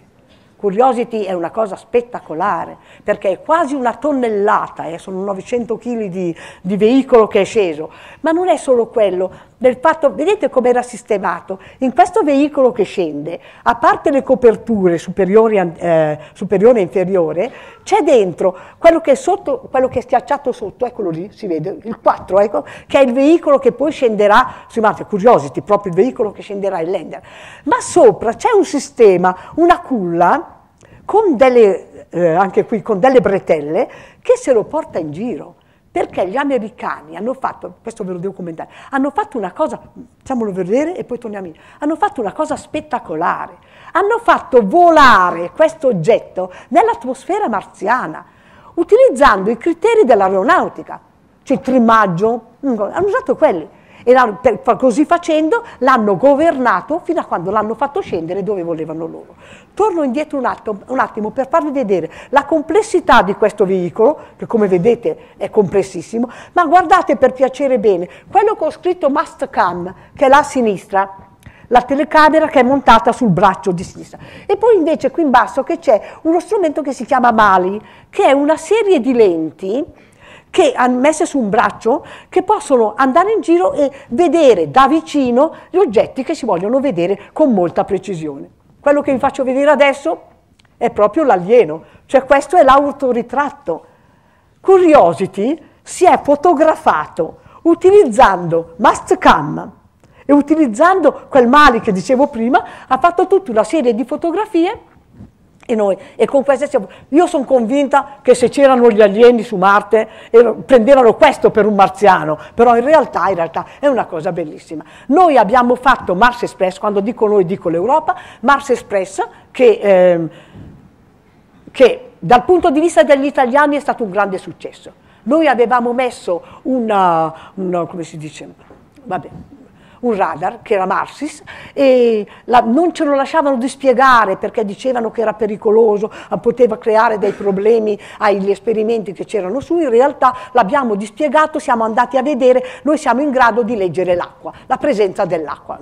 Curiosity è una cosa spettacolare perché è quasi una tonnellata, eh, sono 900 kg di, di, veicolo che è sceso, ma non è solo quello, del fatto, vedete come era sistemato? In questo veicolo che scende, a parte le coperture superiori, eh, superiore e inferiore, c'è dentro quello che è sotto, quello che è schiacciato sotto, eccolo lì, si vede, il 4, ecco, che è il veicolo che poi scenderà, si chiama Curiosity, proprio il veicolo che scenderà il lander. Ma sopra c'è un sistema, una culla, con delle, eh, anche qui, con delle bretelle, che se lo porta in giro perché gli americani hanno fatto, questo ve lo devo commentare, hanno fatto una cosa, facciamolo vedere e poi torniamo in, hanno fatto una cosa spettacolare, hanno fatto volare questo oggetto nell'atmosfera marziana, utilizzando i criteri dell'aeronautica, cioè il trimmaggio, hanno usato quelli e per, così facendo l'hanno governato fino a quando l'hanno fatto scendere dove volevano loro. Torno indietro un attimo, un attimo, per farvi vedere la complessità di questo veicolo, che come vedete è complessissimo, ma guardate per piacere bene, quello che ho scritto Must Cam, che è là a sinistra, la telecamera che è montata sul braccio di sinistra. E poi invece qui in basso che c'è uno strumento che si chiama Mali, che è una serie di lenti che hanno messe su un braccio che possono andare in giro e vedere da vicino gli oggetti che si vogliono vedere con molta precisione. Quello che vi faccio vedere adesso è proprio l'alieno, cioè questo è l'autoritratto. Curiosity si è fotografato utilizzando Mastcam e utilizzando quel Mali che dicevo prima, ha fatto tutta una serie di fotografie e noi, e con queste siamo, io sono convinta che se c'erano gli alieni su Marte prendevano questo per un marziano, però in realtà, in realtà è una cosa bellissima. Noi abbiamo fatto Mars Express, quando dico noi dico l'Europa, Mars Express che, eh, che dal punto di vista degli italiani è stato un grande successo. Noi avevamo messo una, una come si dice, vabbè, un radar che era Marsis e la, non ce lo lasciavano di spiegare perché dicevano che era pericoloso, poteva creare dei problemi agli esperimenti che c'erano su, in realtà l'abbiamo dispiegato, siamo andati a vedere, noi siamo in grado di leggere l'acqua, la presenza dell'acqua.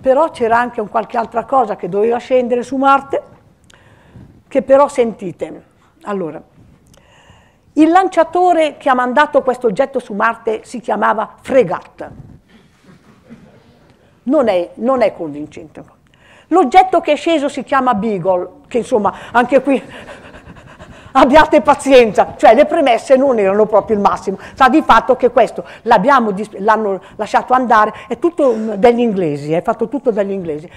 Però c'era anche un qualche altra cosa che doveva scendere su Marte, che però sentite, allora, il lanciatore che ha mandato questo oggetto su Marte si chiamava Fregat non è, non è convincente. L'oggetto che è sceso si chiama Beagle, che insomma anche qui abbiate pazienza, cioè le premesse non erano proprio il massimo, sta di fatto che questo l'hanno lasciato andare, è tutto degli inglesi, è fatto tutto dagli inglesi,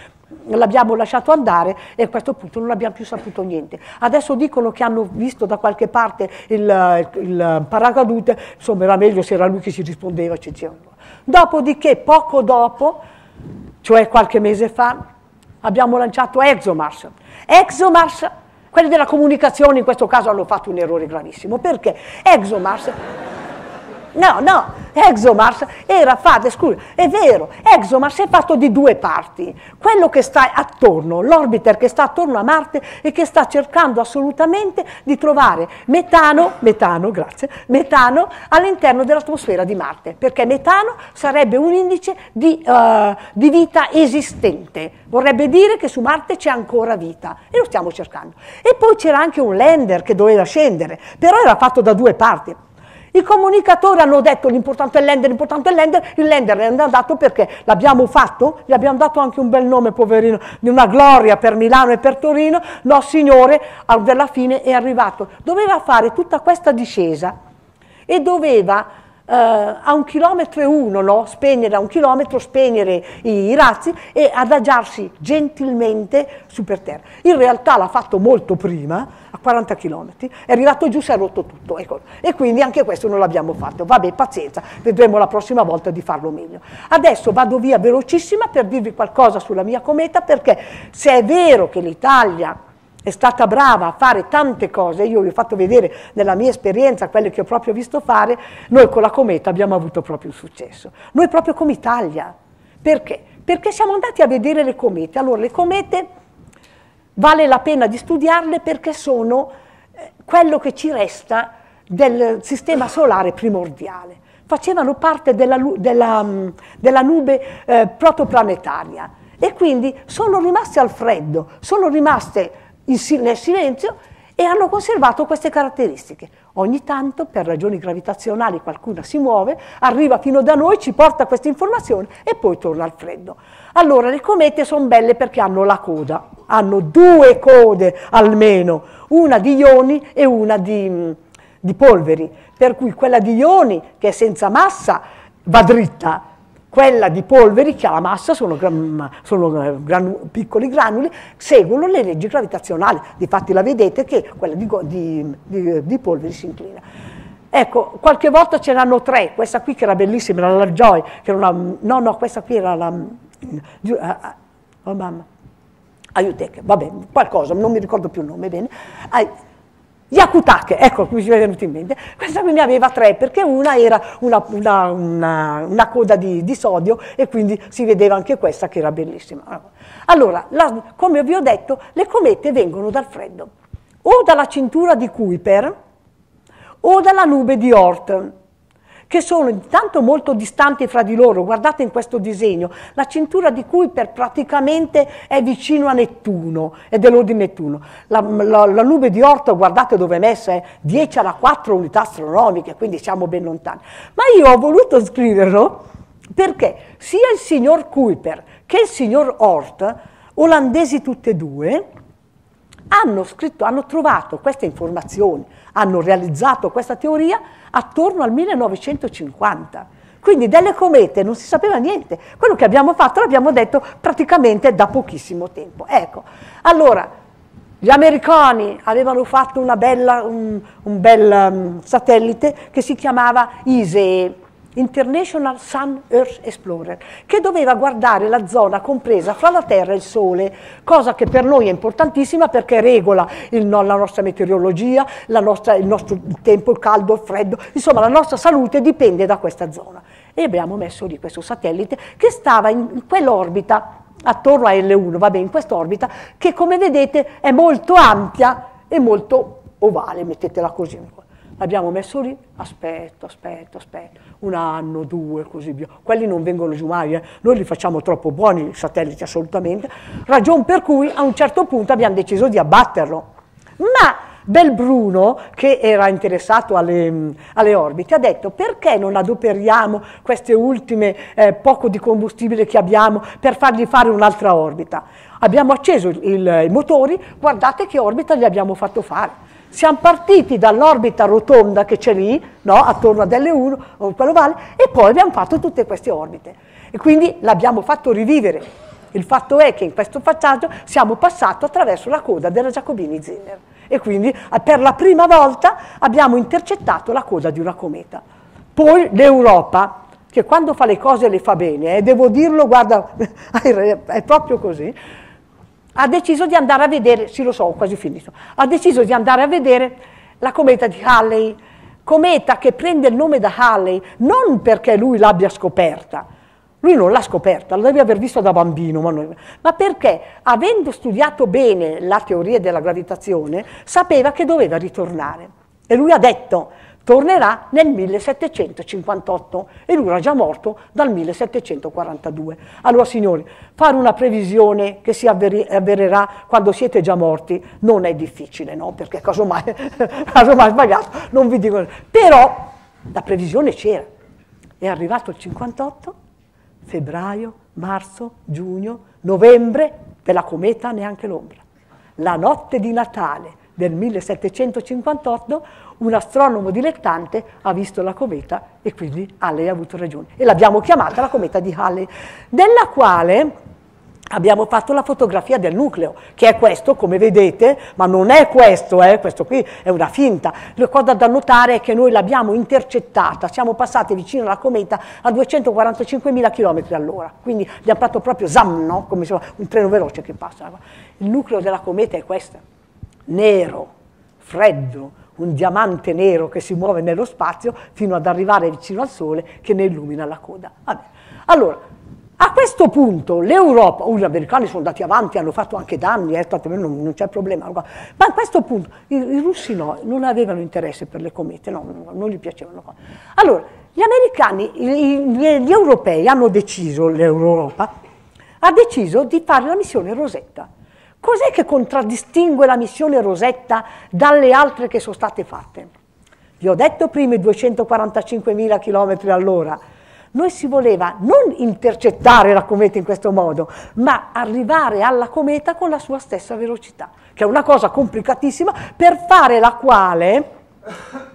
l'abbiamo lasciato andare e a questo punto non abbiamo più saputo niente. Adesso dicono che hanno visto da qualche parte il, il paracadute, insomma era meglio se era lui che si rispondeva, eccetera. Dopodiché, poco dopo, cioè qualche mese fa, abbiamo lanciato ExoMars. ExoMars, quelli della comunicazione in questo caso hanno fatto un errore gravissimo, perché ExoMars No, no, ExoMars era fatto, scusa, è vero, ExoMars è fatto di due parti. Quello che sta attorno, l'orbiter che sta attorno a Marte e che sta cercando assolutamente di trovare metano, metano, grazie, metano all'interno dell'atmosfera di Marte, perché metano sarebbe un indice di, uh, di vita esistente. Vorrebbe dire che su Marte c'è ancora vita e lo stiamo cercando. E poi c'era anche un lander che doveva scendere, però era fatto da due parti. I comunicatori hanno detto l'importante è l'ender, l'importante è l'ender, il lender è andato perché l'abbiamo fatto, gli abbiamo dato anche un bel nome, poverino, di una gloria per Milano e per Torino, no signore, alla fine è arrivato. Doveva fare tutta questa discesa e doveva a un chilometro e uno, no? spegnere a un chilometro, spegnere i, i razzi e adagiarsi gentilmente su per terra. In realtà l'ha fatto molto prima, a 40 km, è arrivato giù, si è rotto tutto, ecco. e quindi anche questo non l'abbiamo fatto. Vabbè, pazienza, vedremo la prossima volta di farlo meglio. Adesso vado via velocissima per dirvi qualcosa sulla mia cometa, perché se è vero che l'Italia è stata brava a fare tante cose, io vi ho fatto vedere nella mia esperienza quelle che ho proprio visto fare, noi con la cometa abbiamo avuto proprio un successo. Noi proprio come Italia. Perché? Perché siamo andati a vedere le comete. Allora, le comete vale la pena di studiarle perché sono eh, quello che ci resta del sistema solare primordiale. Facevano parte della, della, della nube eh, protoplanetaria e quindi sono rimaste al freddo, sono rimaste nel silenzio e hanno conservato queste caratteristiche. Ogni tanto, per ragioni gravitazionali, qualcuna si muove, arriva fino da noi, ci porta questa informazione e poi torna al freddo. Allora, le comete sono belle perché hanno la coda, hanno due code almeno, una di ioni e una di, di polveri, per cui quella di ioni, che è senza massa, va dritta, quella di polveri che ha la massa sono, sono eh, granu, piccoli granuli, seguono le leggi gravitazionali, difatti la vedete che quella di, di, di, di polveri si inclina. Ecco, qualche volta ce n'hanno tre, questa qui che era bellissima, era la Joy, che era una, no, no, questa qui era la, oh mamma, Aiutec, va bene, qualcosa, non mi ricordo più il nome, bene, Yakutake, ecco, mi è venuto in mente, questa qui ne aveva tre perché una era una, una, una, una coda di, di, sodio e quindi si vedeva anche questa che era bellissima. Allora, la, come vi ho detto, le comete vengono dal freddo, o dalla cintura di Kuiper o dalla nube di Oort che sono intanto molto distanti fra di loro, guardate in questo disegno, la cintura di Kuiper praticamente è vicino a Nettuno, è dell'ordine Nettuno, la, la, la, nube di Orto, guardate dove è messa, è 10 alla 4 unità astronomiche, quindi siamo ben lontani. Ma io ho voluto scriverlo perché sia il signor Kuiper che il signor Hort, olandesi tutte e due, hanno, scritto, hanno trovato queste informazioni, hanno realizzato questa teoria attorno al 1950. Quindi delle comete non si sapeva niente. Quello che abbiamo fatto l'abbiamo detto praticamente da pochissimo tempo. Ecco, allora, gli americani avevano fatto bella, un, un, bel um, satellite che si chiamava ISEE, International Sun Earth Explorer, che doveva guardare la zona compresa fra la Terra e il Sole, cosa che per noi è importantissima perché regola il, la nostra meteorologia, la nostra, il nostro tempo, il caldo, il freddo, insomma la nostra salute dipende da questa zona. E abbiamo messo lì questo satellite che stava in, in quell'orbita attorno a L1, va bene, in quest'orbita, che come vedete è molto ampia e molto ovale, mettetela così Abbiamo messo lì, aspetto, aspetto, aspetto, un anno, due, così via. Quelli non vengono giù mai, eh. noi li facciamo troppo buoni, i satelliti assolutamente, ragion per cui a un certo punto abbiamo deciso di abbatterlo. Ma Belbruno, che era interessato alle, alle, orbite, ha detto perché non adoperiamo queste ultime eh, poco di combustibile che abbiamo per fargli fare un'altra orbita. Abbiamo acceso il, il, i motori, guardate che orbita gli abbiamo fatto fare. Siamo partiti dall'orbita rotonda che c'è lì, no? attorno a L1 o quello vale, e poi abbiamo fatto tutte queste orbite. E quindi l'abbiamo fatto rivivere. Il fatto è che in questo passaggio siamo passati attraverso la coda della Giacobini Zinner e quindi eh, per la prima volta abbiamo intercettato la coda di una cometa. Poi l'Europa, che quando fa le cose le fa bene, eh, devo dirlo, guarda, è proprio così, ha deciso di andare a vedere, sì lo so, ho quasi finito, ha deciso di andare a vedere la cometa di Halley, cometa che prende il nome da Halley non perché lui l'abbia scoperta, lui non l'ha scoperta, la deve aver visto da bambino, ma, noi, ma, perché avendo studiato bene la teoria della gravitazione sapeva che doveva ritornare. E lui ha detto, tornerà nel 1758 e lui era già morto dal 1742. Allora signori, fare una previsione che si avvererà quando siete già morti non è difficile, no? Perché casomai, casomai sbagliato, non vi dico. Però la previsione c'era. È arrivato il 58, febbraio, marzo, giugno, novembre, della cometa neanche l'ombra. La notte di Natale del 1758 un astronomo dilettante ha visto la cometa e quindi Halley ha avuto ragione. E l'abbiamo chiamata la cometa di Halley, della quale abbiamo fatto la fotografia del nucleo, che è questo, come vedete, ma non è questo, eh, questo qui è una finta. La cosa da notare è che noi l'abbiamo intercettata, siamo passati vicino alla cometa a 245.000 km all'ora, quindi abbiamo fatto proprio zam, no? come se un treno veloce che passa. Il nucleo della cometa è questo, nero, freddo, un diamante nero che si muove nello spazio fino ad arrivare vicino al Sole che ne illumina la coda. Vabbè. Allora, a questo punto l'Europa, oh, gli americani sono andati avanti, hanno fatto anche danni, eh, non, non c'è problema, ma a questo punto i, i, russi no, non avevano interesse per le comete, no, non gli piacevano. Allora, gli americani, gli, gli europei hanno deciso, l'Europa, ha deciso di fare la missione Rosetta. Cos'è che contraddistingue la missione Rosetta dalle altre che sono state fatte? Vi ho detto prima i 245.000 km all'ora, noi si voleva non intercettare la cometa in questo modo, ma arrivare alla cometa con la sua stessa velocità, che è una cosa complicatissima per fare la quale,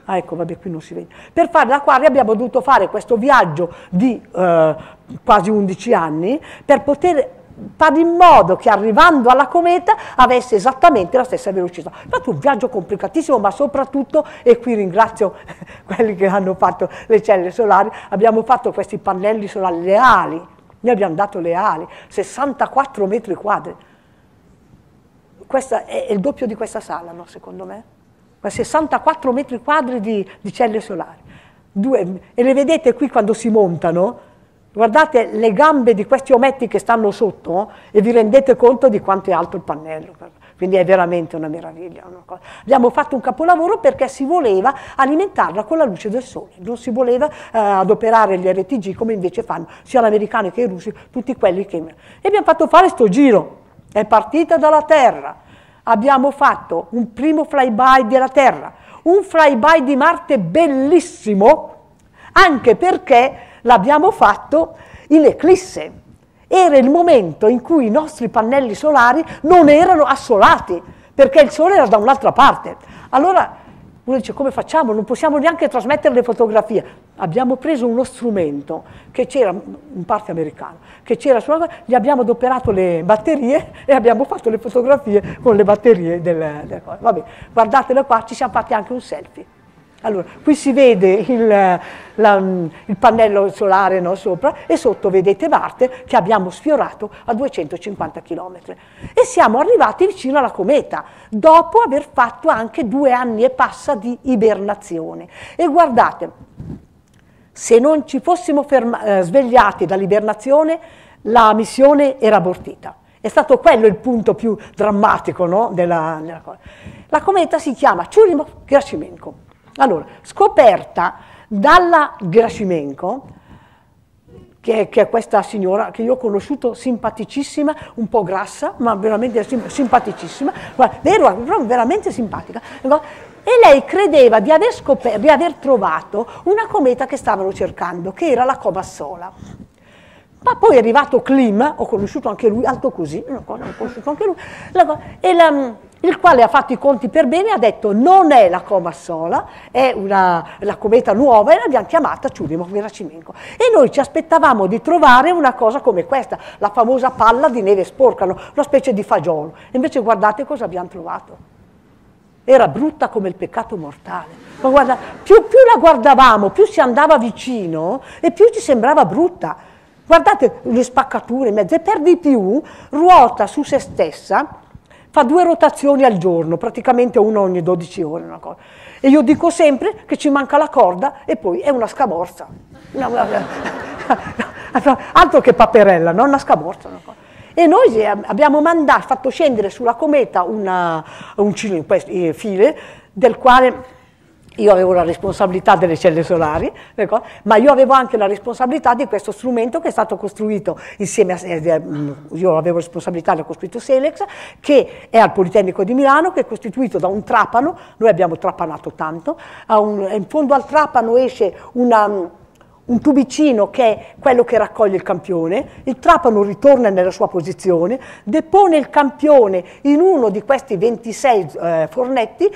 ah ecco vabbè qui non si vede, per fare la quale abbiamo dovuto fare questo viaggio di eh, quasi 11 anni per poter fare in modo che arrivando alla cometa avesse esattamente la stessa velocità. Stato un viaggio complicatissimo, ma soprattutto, e qui ringrazio quelli che hanno fatto le celle solari, abbiamo fatto questi pannelli solari, le ali, noi abbiamo dato le ali, 64 metri quadri. Questo è il doppio di questa sala, no, secondo me? 64 metri quadri di, di celle solari. Due, e le vedete qui quando si montano? Guardate le gambe di questi ometti che stanno sotto e vi rendete conto di quanto è alto il pannello. Quindi è veramente una meraviglia. Una Abbiamo fatto un capolavoro perché si voleva alimentarla con la luce del sole, non si voleva eh, adoperare gli RTG come invece fanno sia gli americani che i russi, tutti quelli che... E abbiamo fatto fare sto giro, è partita dalla Terra, abbiamo fatto un primo flyby della Terra, un flyby di Marte bellissimo, anche perché l'abbiamo fatto in eclisse. Era il momento in cui i nostri pannelli solari non erano assolati, perché il sole era da un'altra parte. Allora uno dice come facciamo? Non possiamo neanche trasmettere le fotografie. Abbiamo preso uno strumento che c'era, in parte americano, che c'era sulla gli abbiamo adoperato le batterie e abbiamo fatto le fotografie con le batterie del, del Vabbè, guardatele qua, ci siamo fatti anche un selfie. Allora, qui si vede il, la, il pannello solare no, sopra e sotto vedete Marte che abbiamo sfiorato a 250 km. E siamo arrivati vicino alla cometa, dopo aver fatto anche due anni e passa di ibernazione. E guardate, se non ci fossimo eh, svegliati dall'ibernazione, la missione era abortita. È stato quello il punto più drammatico no, della, della cosa. La cometa si chiama Churyumov-Gerasimenko allora, scoperta dalla Gerasimenko, che, che, è questa signora che io ho conosciuto simpaticissima, un po' grassa, ma veramente simpaticissima, vero, veramente simpatica. E lei credeva di aver, scoperto, di aver trovato una cometa che stavano cercando, che era la Comassola. Ma poi è arrivato Klim, ho conosciuto anche lui, alto così, ho conosciuto anche lui, e la, il quale ha fatto i conti per bene e ha detto non è la coma sola, è una, la cometa nuova e l'abbiamo chiamata Ciudimo Miracimenco. E noi ci aspettavamo di trovare una cosa come questa, la famosa palla di neve sporca, una specie di fagiolo. Invece guardate cosa abbiamo trovato. Era brutta come il peccato mortale. Ma guarda, più, più la guardavamo, più si andava vicino e più ci sembrava brutta. Guardate le spaccature in mezzo e per di più ruota su se stessa fa due rotazioni al giorno, praticamente una ogni 12 ore. E io dico sempre che ci manca la corda e poi è una scamorza. altro che paperella, non una scamorza. E noi abbiamo mandato, fatto scendere sulla cometa una, un eh, file, del quale io avevo la responsabilità delle celle solari, ecco, ma io avevo anche la responsabilità di questo strumento che è stato costruito insieme a, eh, io avevo responsabilità, l'ho costruito Selex, che è al Politecnico di Milano, che è costituito da un trapano, noi abbiamo trapanato tanto, un, in fondo al trapano esce una, un tubicino che è quello che raccoglie il campione, il trapano ritorna nella sua posizione, depone il campione in uno di questi 26 eh, fornetti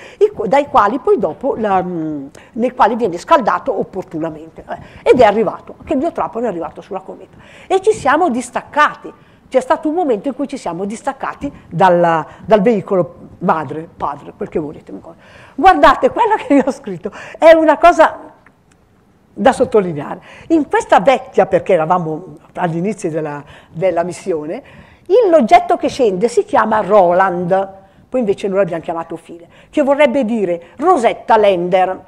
quali poi dopo la, mm, nei quali viene scaldato opportunamente. Eh, ed è arrivato, che il mio trapano è arrivato sulla cometa. E ci siamo distaccati. C'è stato un momento in cui ci siamo distaccati dal, dal veicolo madre, padre, quel che volete. Guardate, quella che io ho scritto è una cosa da sottolineare. In questa vecchia, perché eravamo all'inizio della, della missione, l'oggetto che scende si chiama Roland, poi invece noi l'abbiamo chiamato File, che vorrebbe dire Rosetta Lender.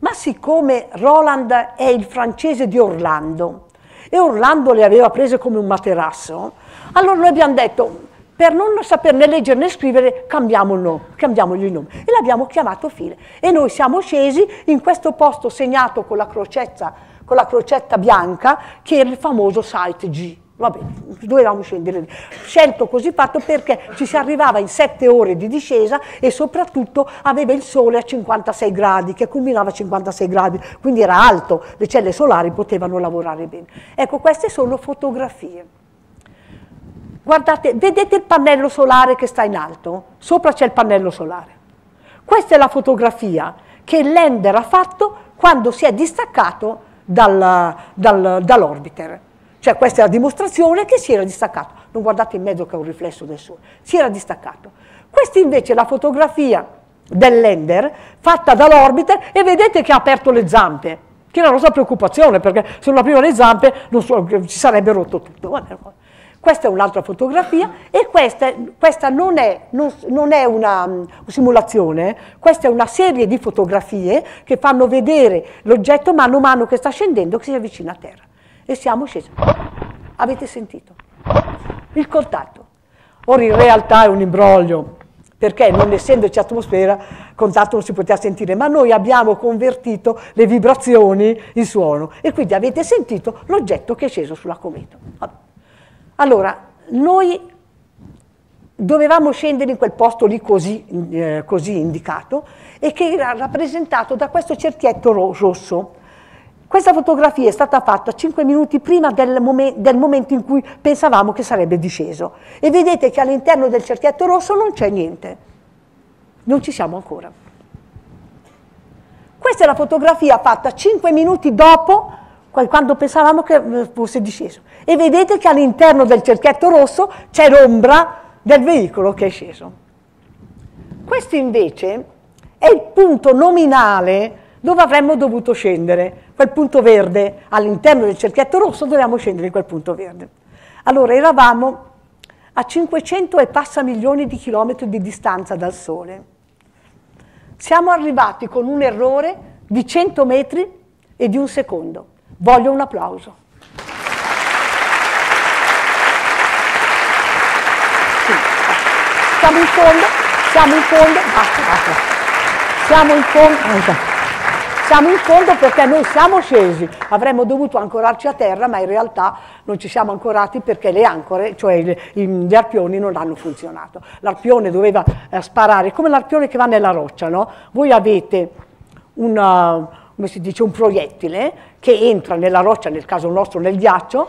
Ma siccome Roland è il francese di Orlando e Orlando le aveva prese come un materasso, allora noi abbiamo detto per non saper né leggere né scrivere cambiamo il nome, cambiamogli il nome e l'abbiamo chiamato File e noi siamo scesi in questo posto segnato con la crocetta, con la crocetta bianca che era il famoso site G. Vabbè, dovevamo scendere Scelto così fatto perché ci si arrivava in sette ore di discesa e soprattutto aveva il sole a 56 gradi, che culminava a 56 gradi, quindi era alto, le celle solari potevano lavorare bene. Ecco, queste sono fotografie. Guardate, vedete il pannello solare che sta in alto? Sopra c'è il pannello solare. Questa è la fotografia che l'Ender ha fatto quando si è distaccato dal, dal, dall'orbiter. Cioè questa è la dimostrazione che si era distaccato. Non guardate in mezzo che è un riflesso del sole. Si era distaccato. Questa invece è la fotografia dell'Ender fatta dall'orbiter e vedete che ha aperto le zampe, che è la nostra preoccupazione perché se non apriva le zampe so, ci sarebbe rotto tutto. Questa è un'altra fotografia e questa, questa non, è, non, non, è, una um, simulazione, questa è una serie di fotografie che fanno vedere l'oggetto mano a mano che sta scendendo che si avvicina a terra. E siamo scesi. Avete sentito? Il contatto. Ora in realtà è un imbroglio, perché non essendoci atmosfera, contatto non si poteva sentire, ma noi abbiamo convertito le vibrazioni in suono e quindi avete sentito l'oggetto che è sceso sulla cometa. Allora, noi dovevamo scendere in quel posto lì così, eh, così indicato e che era rappresentato da questo cerchietto rosso. Questa fotografia è stata fatta 5 minuti prima del, momen del, momento in cui pensavamo che sarebbe disceso. E vedete che all'interno del cerchietto rosso non c'è niente. Non ci siamo ancora. Questa è la fotografia fatta 5 minuti dopo quando pensavamo che eh, fosse disceso. E vedete che all'interno del cerchietto rosso c'è l'ombra del veicolo che è sceso. Questo invece è il punto nominale dove avremmo dovuto scendere, quel punto verde all'interno del cerchietto rosso dovevamo scendere in quel punto verde. Allora eravamo a 500 e passa milioni di chilometri di distanza dal Sole. Siamo arrivati con un errore di 100 metri e di un secondo. Voglio un applauso. Sì. Siamo in fondo, siamo in fondo, basta, basta. Siamo in fondo. Siamo in fondo perché noi siamo scesi, avremmo dovuto ancorarci a terra, ma in realtà non ci siamo ancorati perché le ancore, cioè gli arpioni, non hanno funzionato. L'arpione doveva eh, sparare, come l'arpione che va nella roccia, no? Voi avete una, come si dice, un proiettile che entra nella roccia, nel caso nostro nel ghiaccio,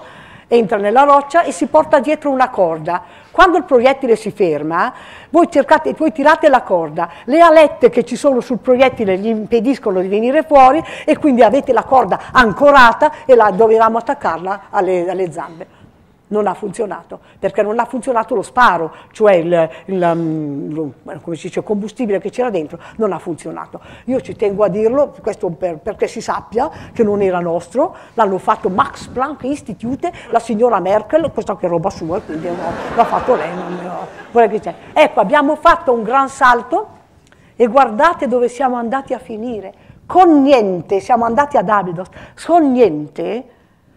entra nella roccia e si porta dietro una corda. Quando il proiettile si ferma, voi, cercate, voi tirate la corda, le alette che ci sono sul proiettile gli impediscono di venire fuori e quindi avete la corda ancorata e la, dovevamo attaccarla alle, alle zampe non ha funzionato, perché non ha funzionato lo sparo, cioè il, il, um, dice, il combustibile che c'era dentro, non ha funzionato. Io ci tengo a dirlo, questo per, perché si sappia che non era nostro, l'hanno fatto Max Planck Institute, la signora Merkel, questa che è roba sua, quindi l'ha fatto lei. ecco, abbiamo fatto un gran salto e guardate dove siamo andati a finire. Con niente, siamo andati ad Abydos, con niente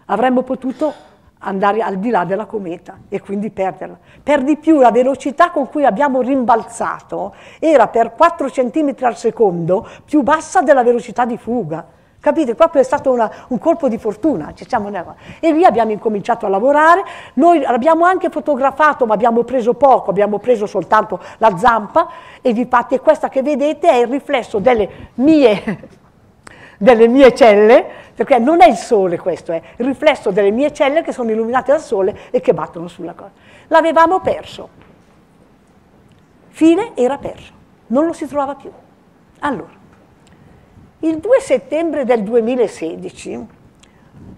avremmo potuto andare al di là della cometa e quindi perderla. Per di più la velocità con cui abbiamo rimbalzato era per 4 cm al secondo più bassa della velocità di fuga. Capite? Proprio è stato una, un colpo di fortuna. E lì abbiamo incominciato a lavorare, noi l'abbiamo anche fotografato ma abbiamo preso poco, abbiamo preso soltanto la zampa e fate questa che vedete è il riflesso delle mie, delle mie celle perché non è il sole questo, è il riflesso delle mie celle che sono illuminate dal sole e che battono sulla cosa. L'avevamo perso. Fine era perso, non lo si trovava più. Allora, il 2 settembre del 2016,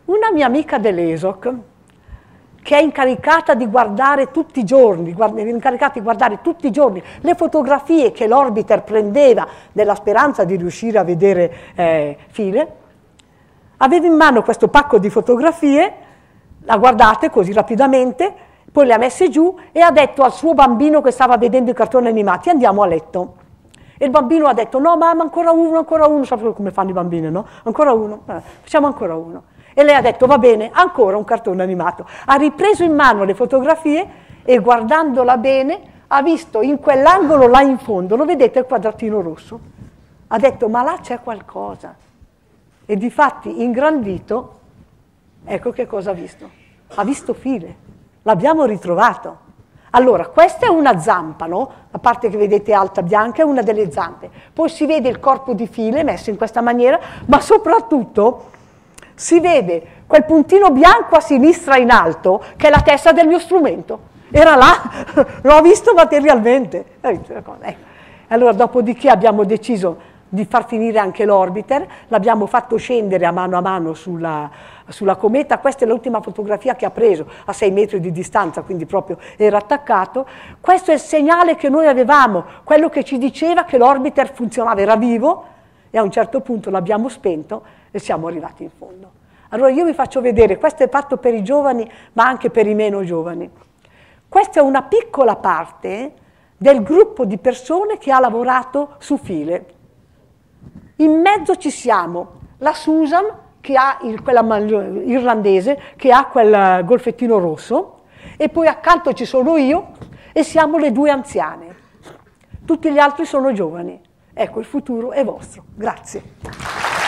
una mia amica dell'ESOC, che è incaricata di guardare tutti i giorni, incaricata di guardare tutti i giorni le fotografie che l'orbiter prendeva nella speranza di riuscire a vedere eh, file, aveva in mano questo pacco di fotografie, la guardate così rapidamente, poi le ha messe giù e ha detto al suo bambino che stava vedendo i cartoni animati andiamo a letto. E il bambino ha detto no mamma ancora uno, ancora uno, sapete come fanno i bambini, no? Ancora uno, eh, facciamo ancora uno. E lei ha detto va bene, ancora un cartone animato. Ha ripreso in mano le fotografie e guardandola bene ha visto in quell'angolo là in fondo, lo vedete il quadratino rosso? Ha detto ma là c'è qualcosa. E di fatti ingrandito, ecco che cosa ha visto. Ha visto file, l'abbiamo ritrovato. Allora, questa è una zampa, no? La parte che vedete alta bianca è una delle zampe. Poi si vede il corpo di file messo in questa maniera, ma soprattutto si vede quel puntino bianco a sinistra in alto, che è la testa del mio strumento. Era là, l'ho visto materialmente. Ecco. Allora, dopodiché abbiamo deciso di far finire anche l'orbiter, l'abbiamo fatto scendere a mano a mano sulla, sulla cometa, questa è l'ultima fotografia che ha preso a 6 metri di distanza, quindi proprio era attaccato, questo è il segnale che noi avevamo, quello che ci diceva che l'orbiter funzionava, era vivo e a un certo punto l'abbiamo spento e siamo arrivati in fondo. Allora io vi faccio vedere, questo è fatto per i giovani ma anche per i meno giovani. Questa è una piccola parte del gruppo di persone che ha lavorato su file, in mezzo ci siamo la Susan, che ha il, quella irlandese, che ha quel golfettino rosso, e poi accanto ci sono io e siamo le due anziane. Tutti gli altri sono giovani. Ecco, il futuro è vostro. Grazie.